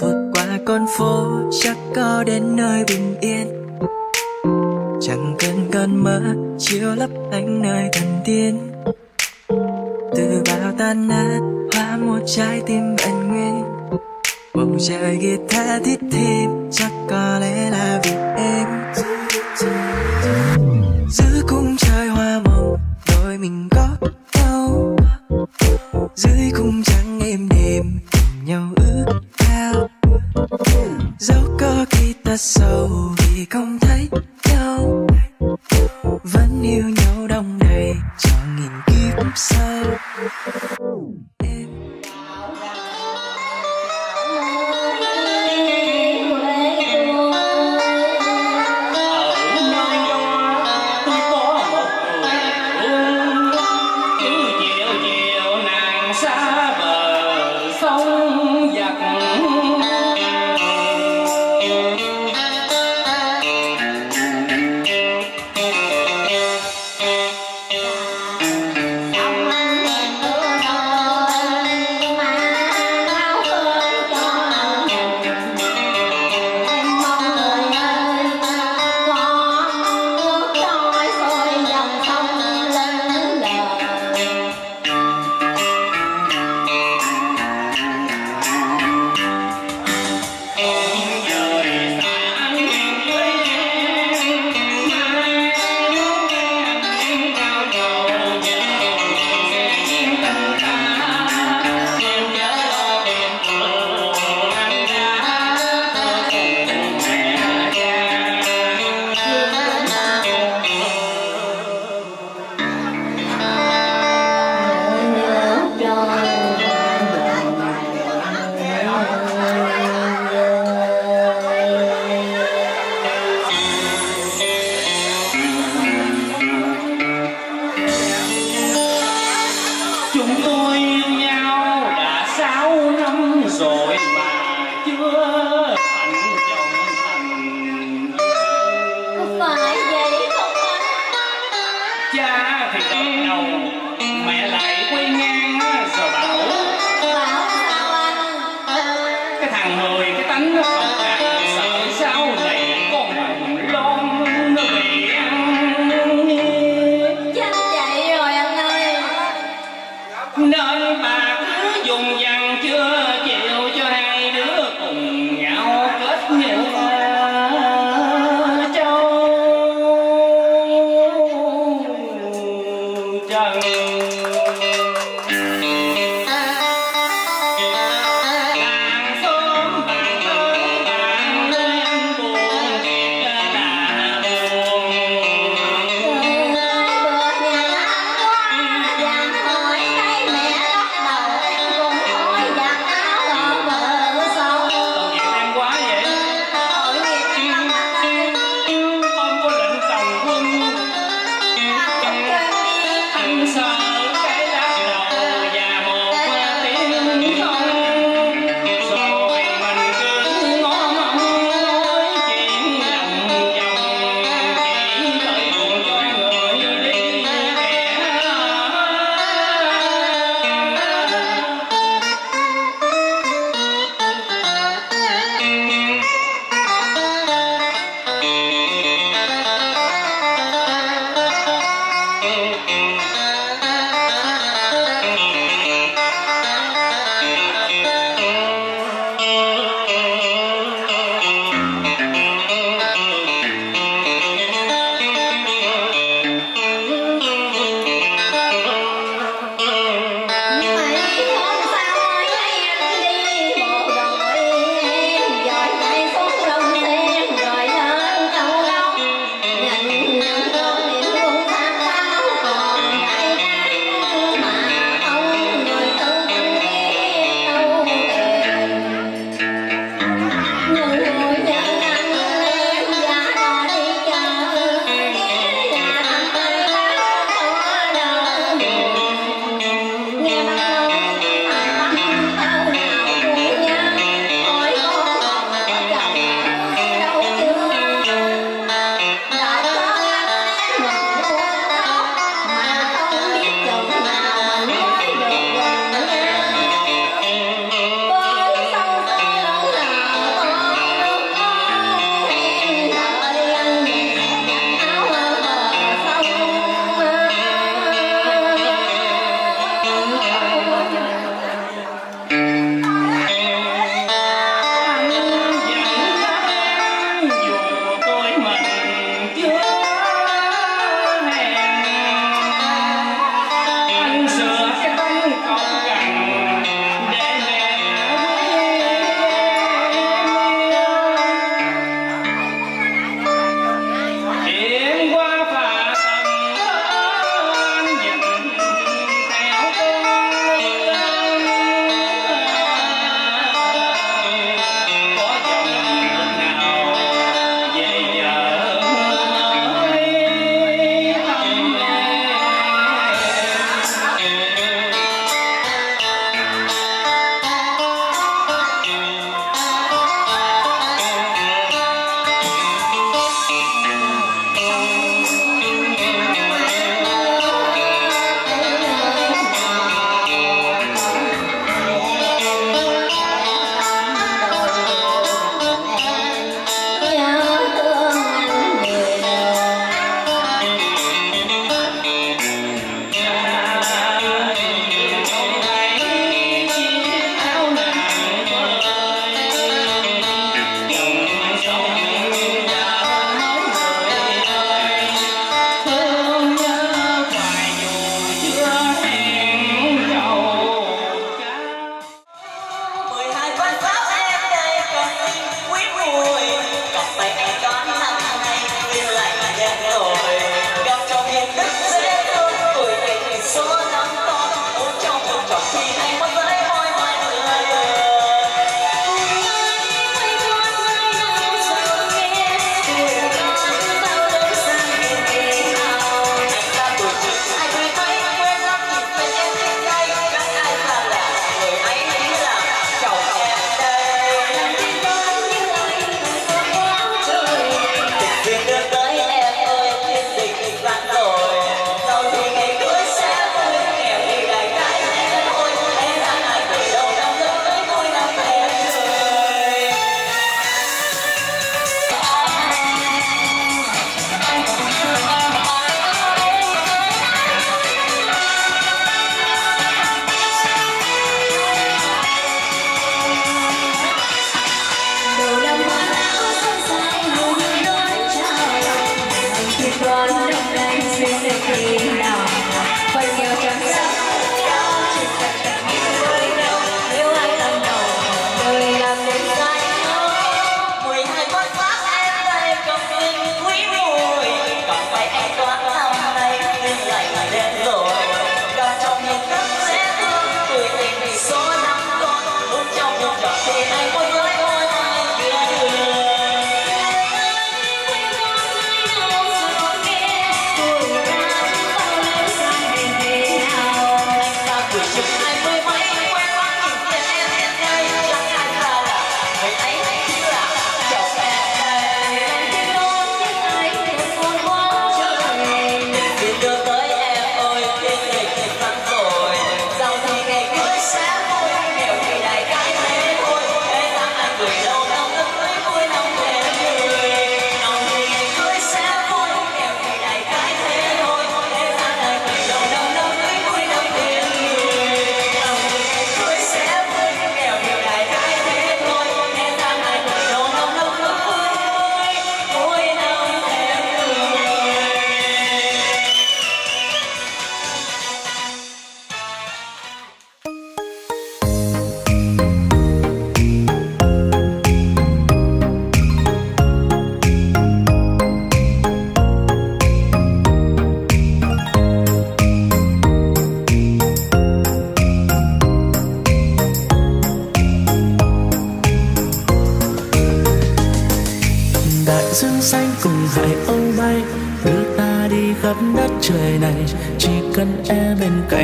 vượt qua con phố chắc có đến nơi bình yên. Chẳng cần cơn mơ, chiếu lấp lánh nơi thần tiên. Từ bao tan nát, hóa một trái tim vẹn nguyên. Bầu trời kia tha thiết thêm, chắc có lẽ là vì dưới cung trắng êm đềm cùng nhau ước cao dẫu có khi ta sầu vì không thấy nhau. Vẫn yêu nhau đông đầy cho nghìn kiếp sau.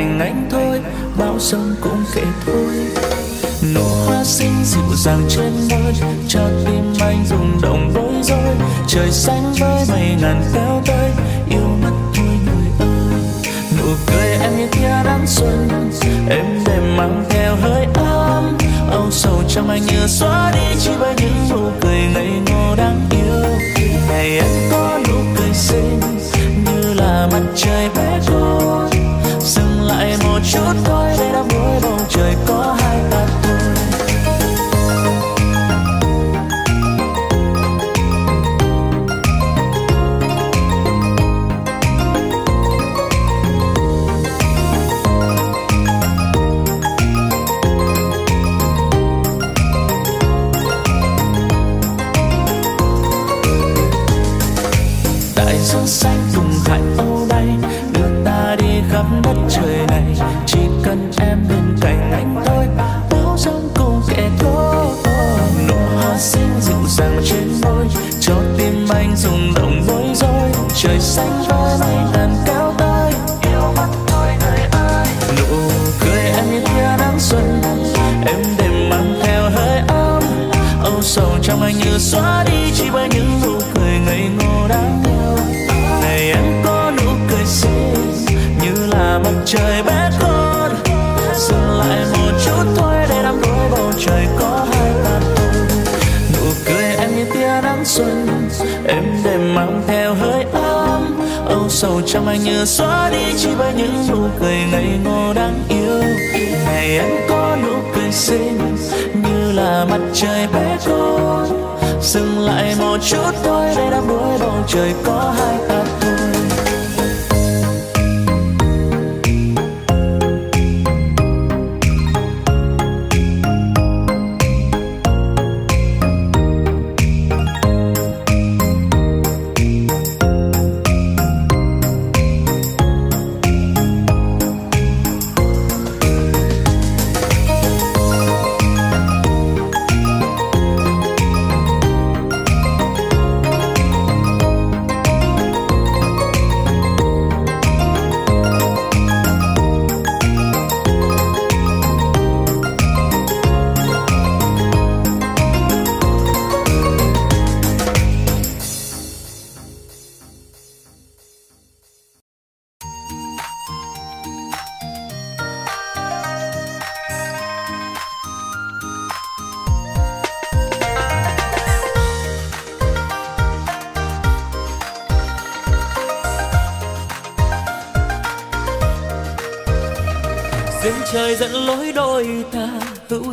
Thành anh thôi, bao sông cũng kể thôi. Nụ hoa xinh dịu dàng trên môi cho tim anh rung động bối rối. Trời xanh với mây ngàn kéo tới, yêu mất thôi người ơi. Nụ cười em như tia nắng xuân em đêm mang theo hơi ấm. Âu sầu trong anh như xóa đi chỉ bởi những nụ cười ngây ngô đáng yêu. Ngày em có nụ cười xinh, như là mặt trời bé con lại một chút thôi để đắm đuối bầu trời có chẳng trong anh như xóa đi chỉ bởi những nụ cười ngây ngô đáng yêu. Ngày em có nụ cười xinh như là mặt trời bé con dừng lại một chút thôi để đắm đuối bầu trời có hai ta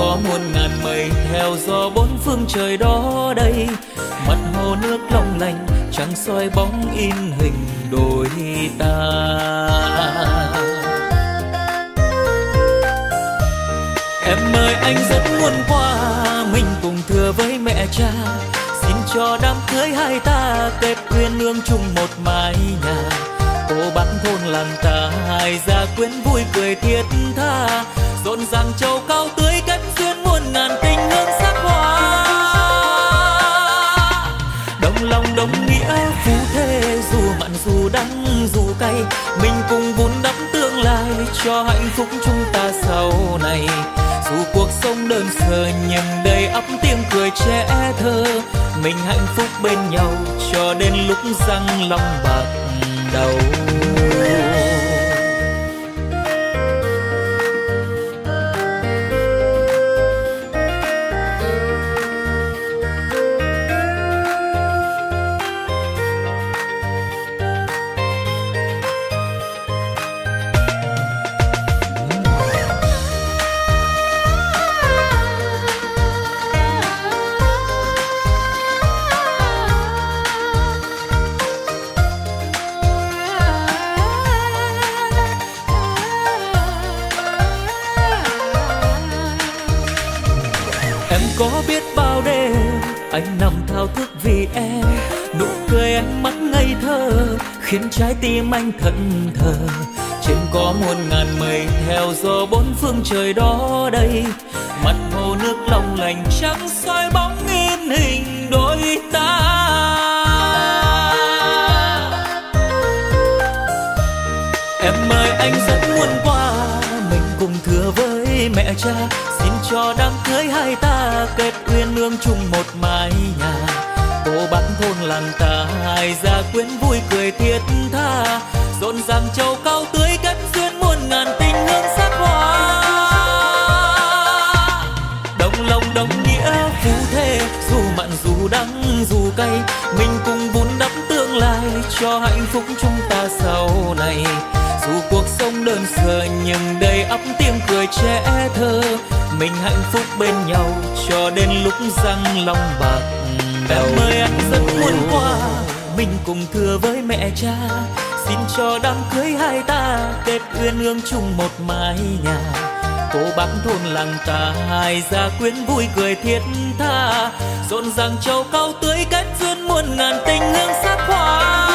có muôn ngàn mây theo gió bốn phương trời đó đây. Mặt hồ nước long lanh trăng soi bóng in hình đôi ta. Em ơi, anh rất muốn qua, mình cùng thừa với mẹ cha. Xin cho đám cưới hai ta kết quyên nương chung một mái nhà. Cô bác thôn làng ta, hai gia quyến vui cười thiết tha. Rộn ràng châu cao tươi ngàn tình hương sắc hoa. Đồng lòng đồng nghĩa phú thế dù mặn dù đắng dù cay, mình cùng vun đắp tương lai cho hạnh phúc chúng ta sau này. Dù cuộc sống đơn sơ nhưng đầy ắp tiếng cười trẻ thơ, mình hạnh phúc bên nhau cho đến lúc răng long bạc đầu. Trái tim anh thẫn thờ. Trên có muôn ngàn mây theo gió bốn phương trời đó đây. Mặt hồ nước long lành trắng soi bóng in hình đôi ta. Em ơi, anh rất muốn qua, mình cùng thừa với mẹ cha. Xin cho đám cưới hai ta kết uyên ương chung một mái nhà. Cô bác thôn làng ta hai gia quyến vui người thiết tha. Rộn ràng châu cao tươi cất duyên muôn ngàn tình hương sắc hoa. Đồng lòng đồng nghĩa phú thế dù mặn dù đắng dù cay, mình cùng vun đắp tương lai cho hạnh phúc chúng ta sau này. Dù cuộc sống đơn sơ nhưng đầy ắp tiếng cười trẻ thơ, mình hạnh phúc bên nhau cho đến lúc răng long bạc. Em ơi, anh rất muốn qua mình cùng thưa với mẹ cha. Xin cho đám cưới hai ta kết uyên ương chung một mái nhà. Cô bác thôn làng ta hai gia quyến vui cười thiết tha. Rộn ràng châu cao tưới kết duyên muôn ngàn tình hương sắc hoa.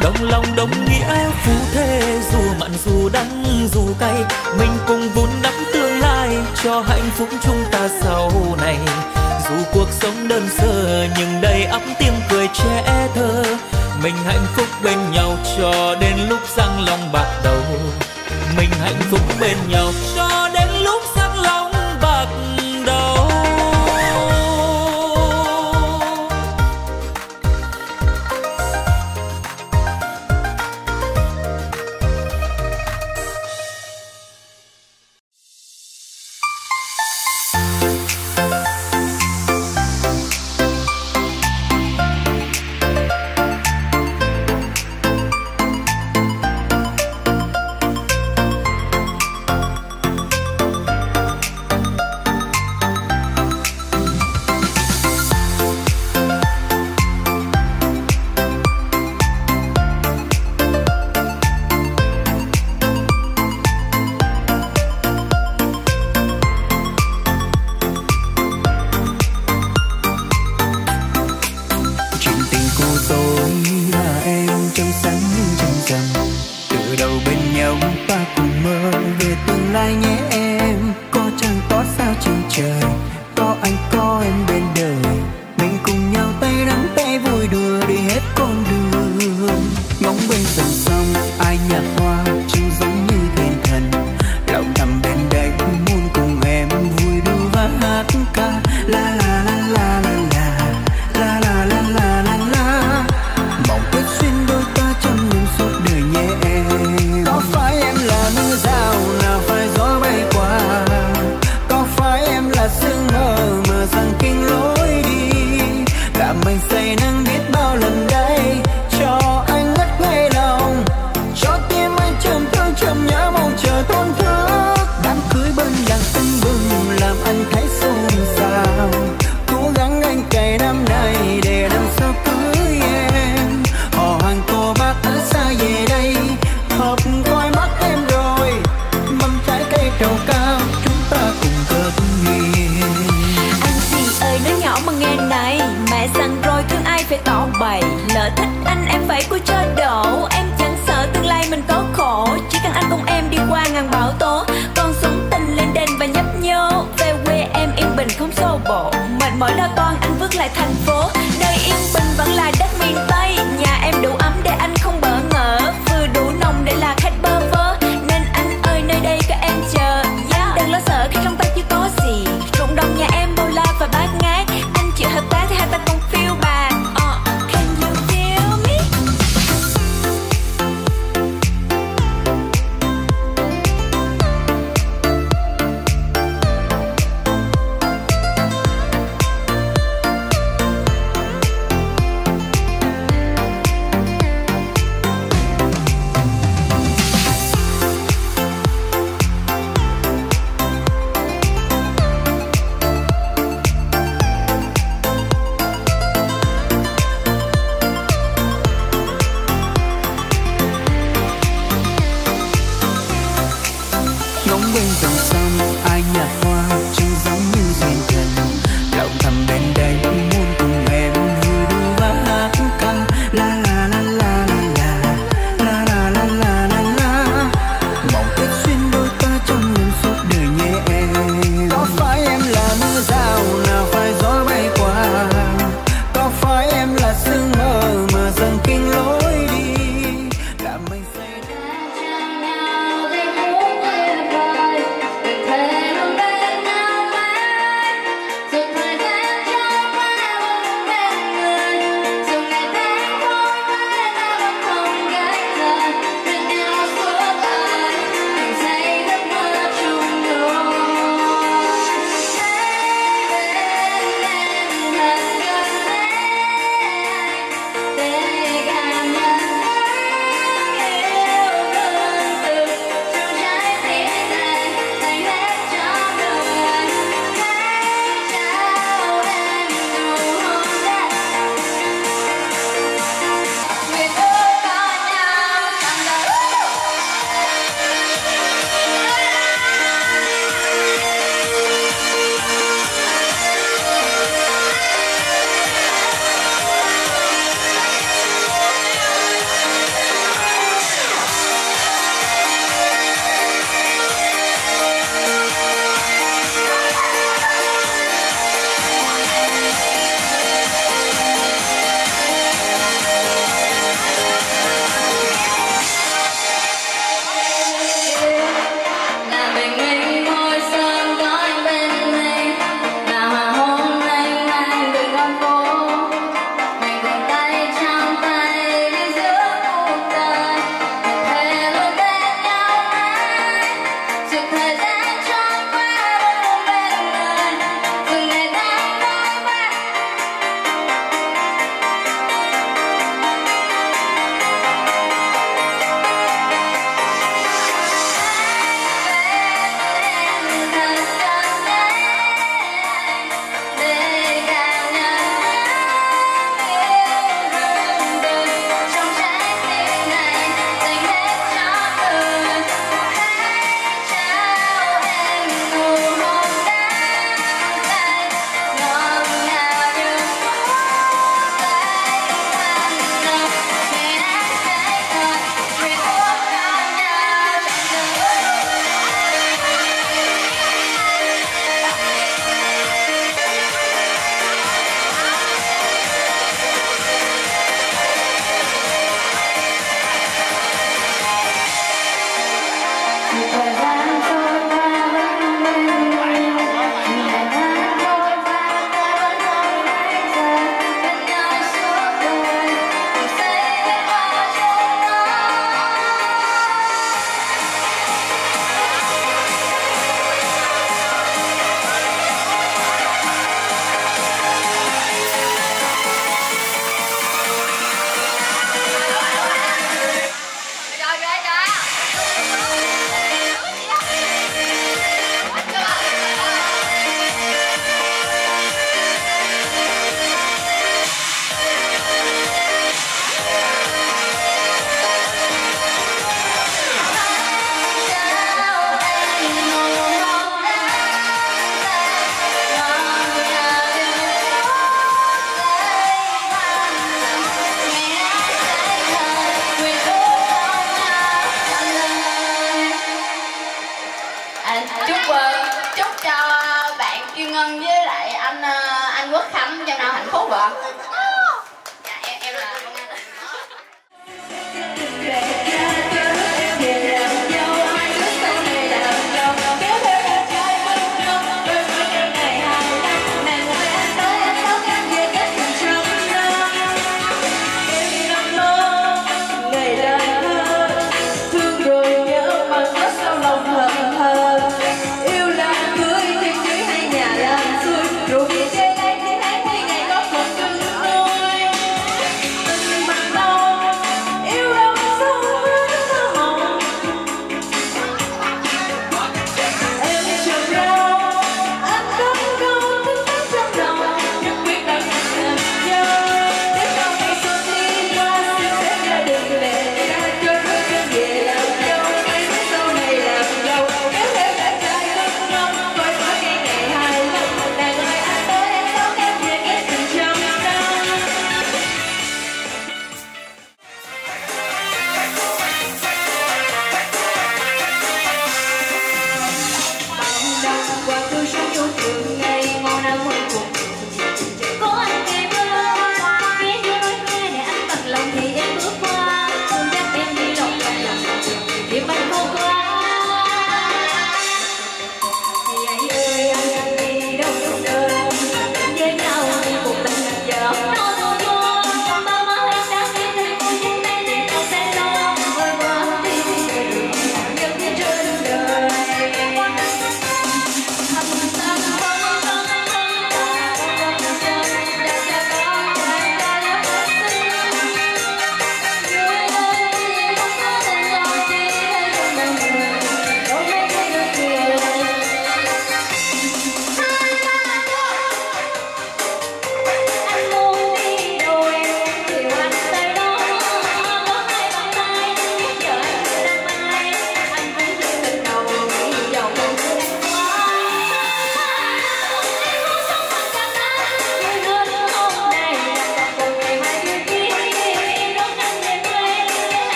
Đồng lòng đồng nghĩa phú thế dù mặn dù đắng dù cay. Mình cùng vun đắp tương lai cho hạnh phúc chúng ta sau này dù cuộc sống đơn sơ, nhưng đầy ắp tiếng cười trẻ thơ. Mình hạnh phúc bên nhau cho đến lúc răng long bạc đầu. Mình hạnh phúc bên nhau cho có em bên đời. Mình cùng nhau tay nắm tay vui đùa.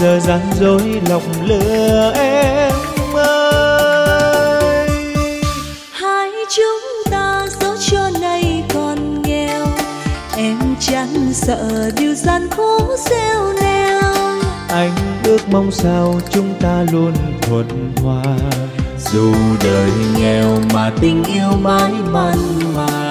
Giờ gian dối lòng lừa em ơi. Hai chúng ta dẫu cho này còn nghèo em chẳng sợ điều gian khó gieo neo. Anh ước mong sao chúng ta luôn thuận hòa. Dù đời nghèo mà tình yêu mãi mặn mà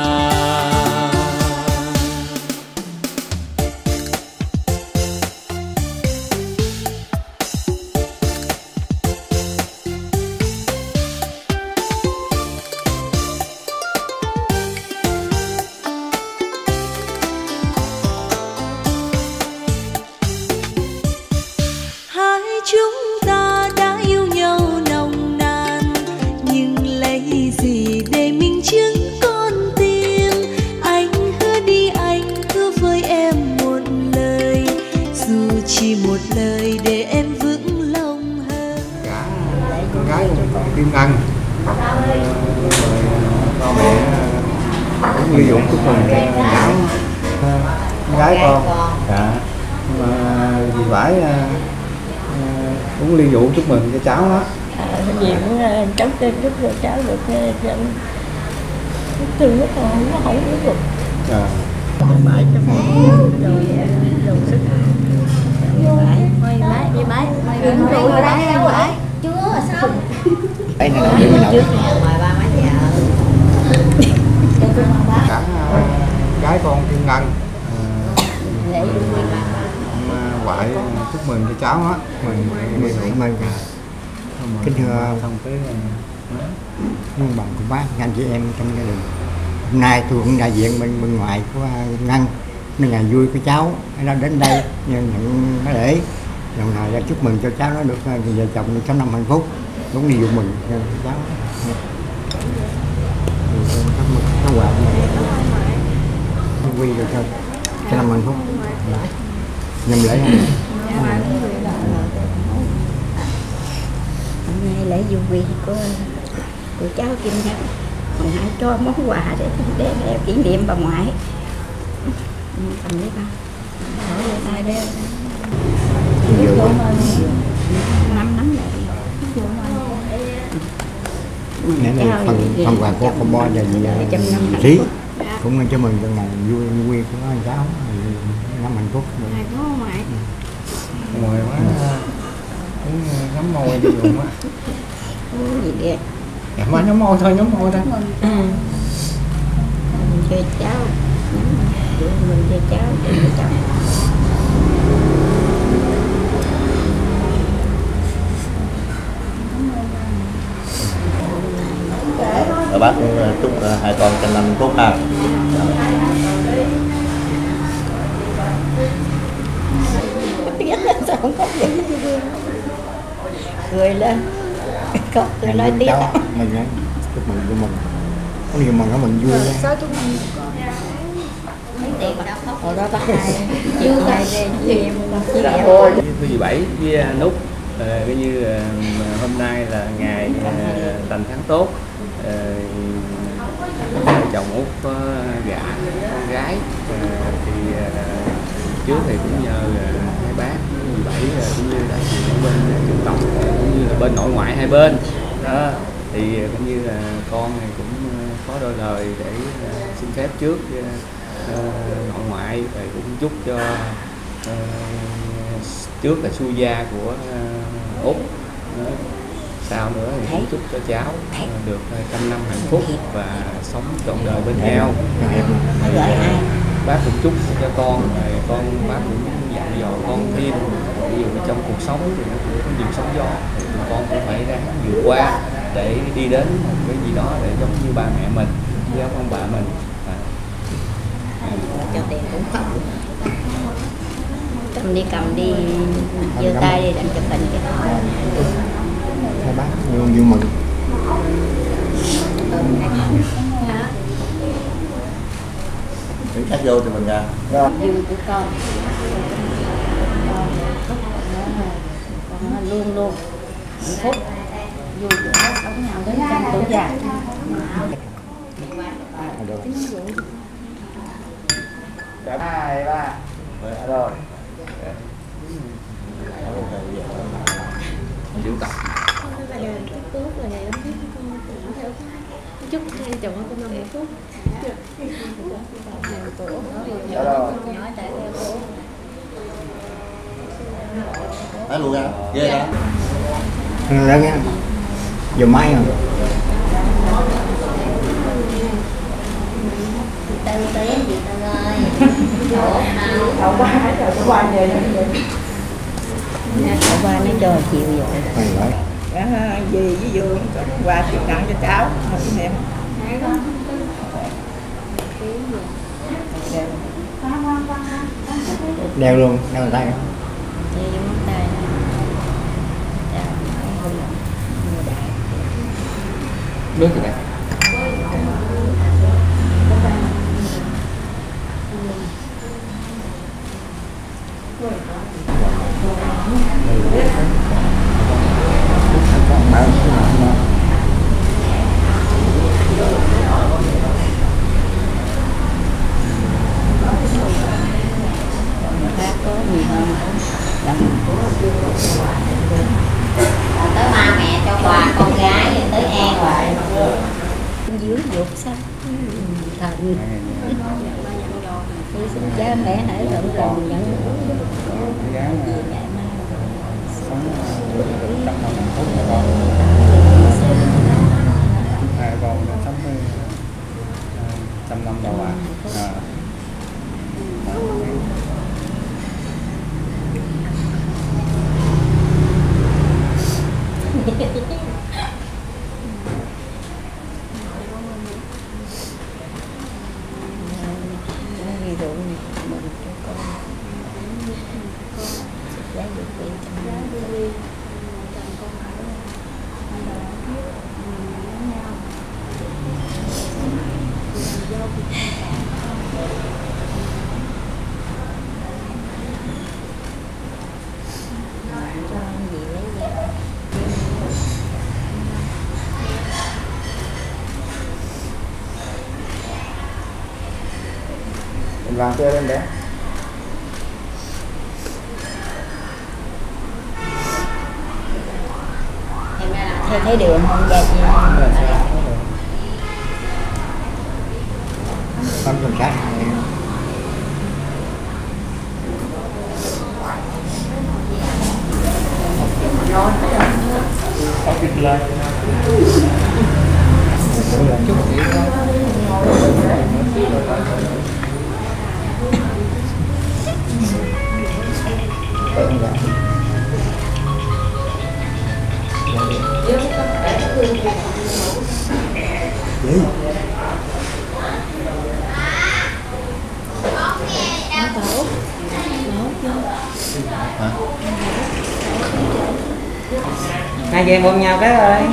hôm nay tôi cũng đại diện bên bên ngoại của à, ngân, nên ngày vui của cháu nó đến đây nhân nhận nó để đồng thời là chúc mừng cho cháu nó được à, vợ chồng được trăm năm hạnh phúc, đúng đi dụ mừng cho cháu. Nó quà quy được cho trăm năm hạnh phúc. Nhầm lễ Hôm nay lễ du quy của của cháu Kim Ngân còn hãy cho món quà để để, để kỷ niệm bà ngoại. Ừ, cầm lấy ba để lên tay đeo năm nắm lại Nãy này phần phần quà của con bo năm hạnh thí phúc. cũng nên cho mừng cho ngày vui vui của anh cháu. Năm hạnh phúc. Ai có ngoại. Ngồi quá. Cũng ngắm môi đi dùng á Ủa, gì đẹp dạ mà nhắm môi thôi nhắm môi thôi. Ừ. cho cháu. Chúc mừng cho cháu để cho cháu. Rồi bác cũng ờ, chúc hai con trăm năm phúc ha. sao không có gì cười lên có cười nói tiếp. cháu mình á, chúc mừng cho mình có điều mừng? Có mình vui chúng mình hồi đó bác hai chị hai chị em chị em với dì bảy với à, nút ờ, coi như ờ, hôm nay là ngày ờ, tành tháng tốt. Ờ, chồng út có gả con gái. Thì trước thì cũng nhờ hai bác với là cũng như đại diện của bên dân tộc cũng như là bên nội ngoại hai bên. Đó thì à, cũng như là con này cũng à, có đôi lời để à, xin phép trước nội ngoại và cũng chúc cho trước là su gia của úc. Út sau nữa thì cũng chúc cho cháu được trăm năm hạnh phúc và sống trọn đời bên nhau. Thì, bác cũng chúc cho con rồi con bác cũng dặn dò con thêm. Ví dụ trong cuộc sống thì nó cũng có nhiều sóng gió thì tụi con cũng phải ráng vượt qua để đi đến một cái gì đó để giống như ba mẹ mình giống ông bà mình. À. cho tiền cũng không. Cầm đi cầm đi giơ tay đi đặng chụp hình cái đó hai bác vui vui mừng Cắt vô thì mình ra. vui của con. Con luôn luôn. Hạnh phúc. Vui vẻ sống nhau đến trăm tuổi già. Hai ba. Rồi. Triệu tập chúc hai chồng con năm Dạ rồi. Đấy luôn ra ghê lớn á dùng máy không? Tư tiến gì Tư ơi cậu ba về cậu ba nó cho chịu À, gì với dương có quà tặng cho cháu một em đeo luôn đeo bàn tay đeo vô ngón tay Chào, mấy hôm đại gì có nhiều hơn Đặng tới ba mẹ, cho quà, con gái, tới em rồi dưới dục sao? Thành tôi xin cha mẹ, hãy rộng lòng nhận gắng sống trăm năm hạnh phúc cho con hai con đã sống với à, trăm năm đầu à, à. ví dụ như mình cho con giáo dục viên trong đó cho gì lấy ra mình vàng chơi lên đấy hai chị nhau cái rồi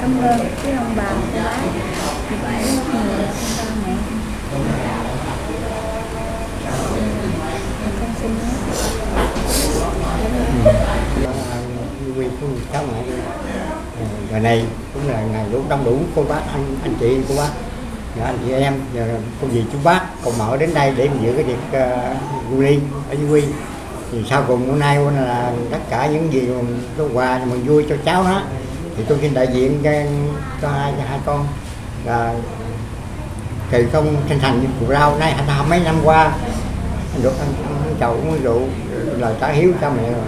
cảm ơn cái ông bà. Cô bác vì vậy rất nhiều ba mẹ con xin quy cháu ngoại ngày này cũng là ngày lúc đông đủ cô bác anh anh chị cô bác nhà anh chị em nhà cô dì chú bác. Còn mở đến đây để mình giữ cái việc uh, quy ở dưới quy. Thì sau cùng hôm nay là tất cả những gì mà có quà mừng vui cho cháu đó thì tôi xin đại diện cho, cho hai cho hai con. Là thì không thành thành củ rau nay anh ta mấy năm qua anh được ăn, ăn chầu uống rượu lời trả hiếu cha mẹ rồi.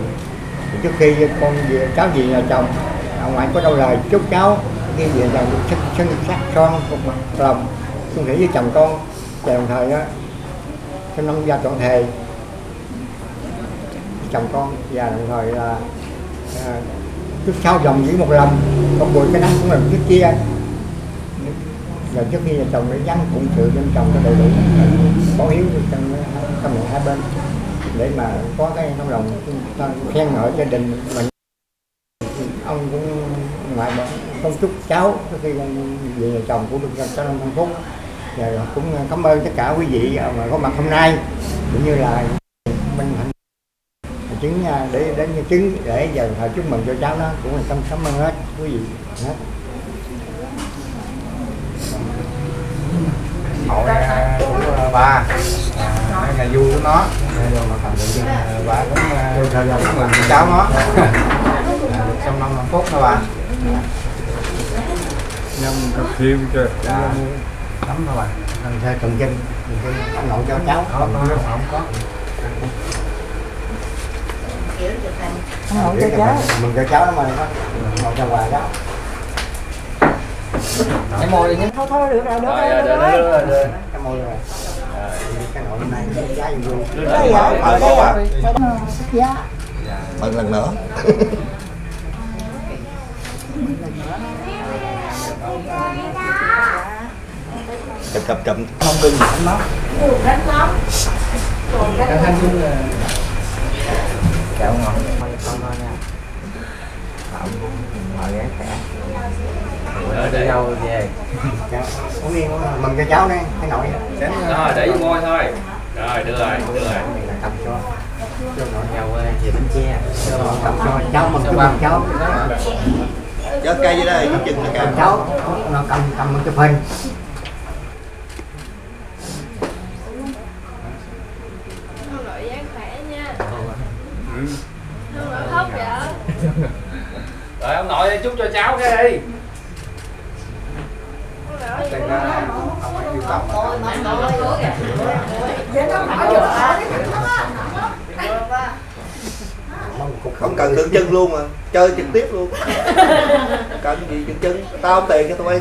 Trước khi con về cháu về nhà chồng ông ngoại có đâu lời chúc cháu khi về chồng được sinh sinh sắc son một mặt lòng chung thủy với chồng con. Và đồng thời đó cho năm gia trọn thề chồng con. Và đồng thời là à, trước sau dòng chỉ một lần con bùi cái nắng cũng lần trước kia. Rồi trước khi là chồng để dám phụng sự bên chồng có đầy đủ có hiếu trong trong hai bên, để mà có cái trong lòng khen ngợi gia đình mình. Ông cũng ngoại mà không chúc cháu trước khi về nhà chồng cũng được cho năm hạnh phúc. Và cũng cảm ơn tất cả quý vị mà có mặt hôm nay, cũng như là mình hạnh chứng để đến như chứng để giờ thời chúc mừng cho cháu nó cũng là cảm cảm ơn hết quý vị hết. Hội à, của ba à, ngày vui của nó. Rồi mà thành tự à, ba cũng à, chúc mừng cháu nó. À, được trong năm hạnh phúc đó bà. Nhâm cà phê chưa lắm thôi bà. Theo trần kinh ông nội cho cháu. Không còn có không cho cháu. mừng cho cháu mà nó nội cho quà cháu. Cái môi đi nhé. thôi thôi được rồi được Rồi, rồi rồi, được rồi, rồi. rồi, rồi. cái nội hôm nay giá vui Đây rồi, đây rồi. giá mừng lần nữa. Chậm chậm chậm. Không đừng đánh nó đánh lắm cái thanh chung kẹo ngọt con thôi nha. Mời ghé Rồi, để đâu về. uống đi mừng cho cháu đi cái nội Rồi, để vô môi thôi. Rồi, đưa rồi, đưa rồi. cầm cho. Cho nội nhau về bánh tre. cầm cho. Cháu mừng chúc mừng cháu. Giơ cây dưới đây, chút chừng là cầm cầm cháu nó cầm cầm chụp hình Ông nội dáng khỏe nha Ừ. Ông nội khóc vậy Rồi ông nội chúc cho cháu cái đi. Thành ra ông phải yêu cầu không cần tượng trưng luôn mà chơi trực tiếp luôn cần gì tượng trưng tao không tiền cho tụi bay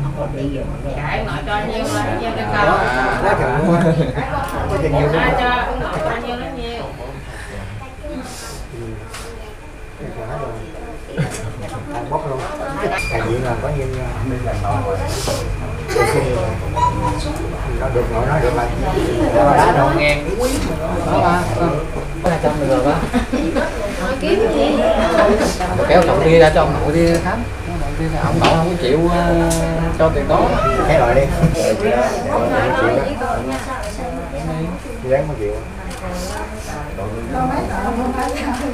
Cái nội cho nhiêu là nhiêu Đó, cầu quá trời mua quá trời nhiều cho cho nhiêu là nhiêu. Ăn bốc luôn đại diện là có như mình là nội nó được nội nói được mà nó đá đâu Ngàn quý đó ba. Hai trăm được rồi ba. Nói kiếm gì? Kéo chồng kia ra cho ông nội đi khám Ông nội đi ông nội không có chịu ờ, cho tiền đó. Cái loại đi. Chịu đó dán một triệu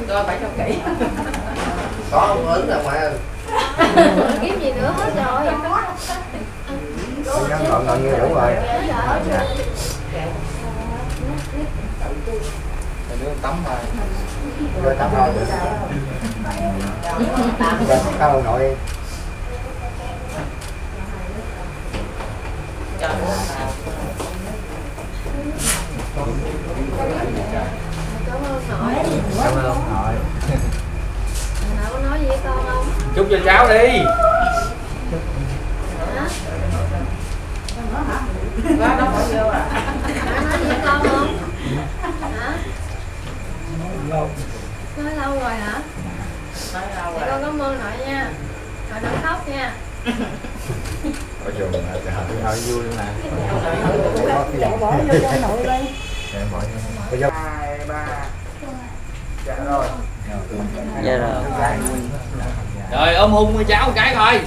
rồi phải cho kỹ có ông ứng là ngoại kiếm gì nữa hết rồi. Ngắn gọn gọn như đủ rồi nước tắm thôi Rồi tắm thôi Rồi. cao ông nội cảm ơn nội Cảm ơn ông nội nội có nói gì với con không chúc cho cháu đi. Hả nội nói gì với con không hả nói lâu rồi hả? Nói lâu thì con cảm ơn nội nha. Nội đừng khóc nha Ở trường là trời ơi vui luôn nè Dạ, bỏ vô cho nội đi. Dạ, bỏ vô Bây giờ Hai, ba. Dạ rồi. Dạ rồi. rồi ôm hung với cháu một cái thôi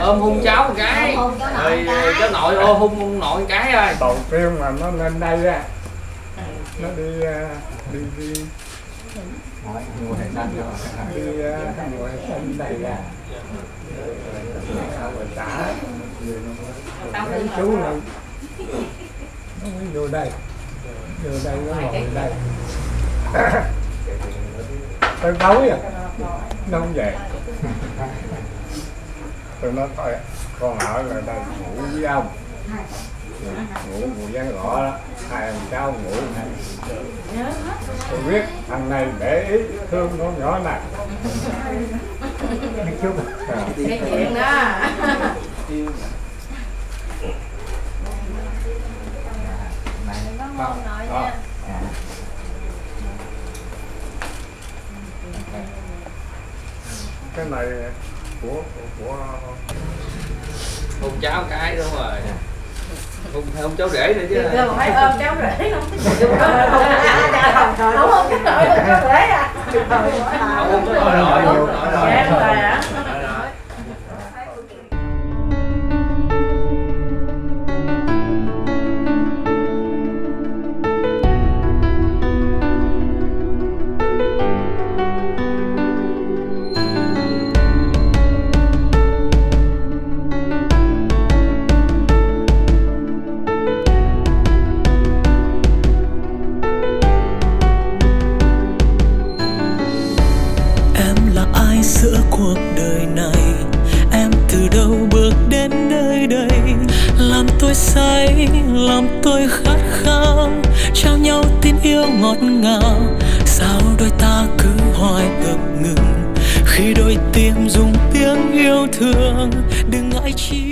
ôm hung cháu một cái rồi cái. cháu nội ôm hung hung nội một cái thôi đầu tiên mà nó lên đây á nó đi à, đi đi đi xanh đây ra rồi chú này nó mới vô đây vô đây nó ngồi đây tới tối à nó không về tôi nói thôi, con ở lại đây ngủ với ông ngủ ngủ gian gõ đó. Hai thằng cháu ngủ này tôi biết thằng này để ý thương con nhỏ này. Chút. Cái chuyện đó. nha cái này của của, của cháu cái đúng rồi hung hung cháu rể nữa chứ Giờ phải ôm cháu rể không? Không ôm cháu rể, rể à. không hung cháu nội nội say làm tôi khát khao, trao nhau tin yêu ngọt ngào. Sao đôi ta cứ hoài ngập ngừng, khi đôi tim dùng tiếng yêu thương, đừng ngại chi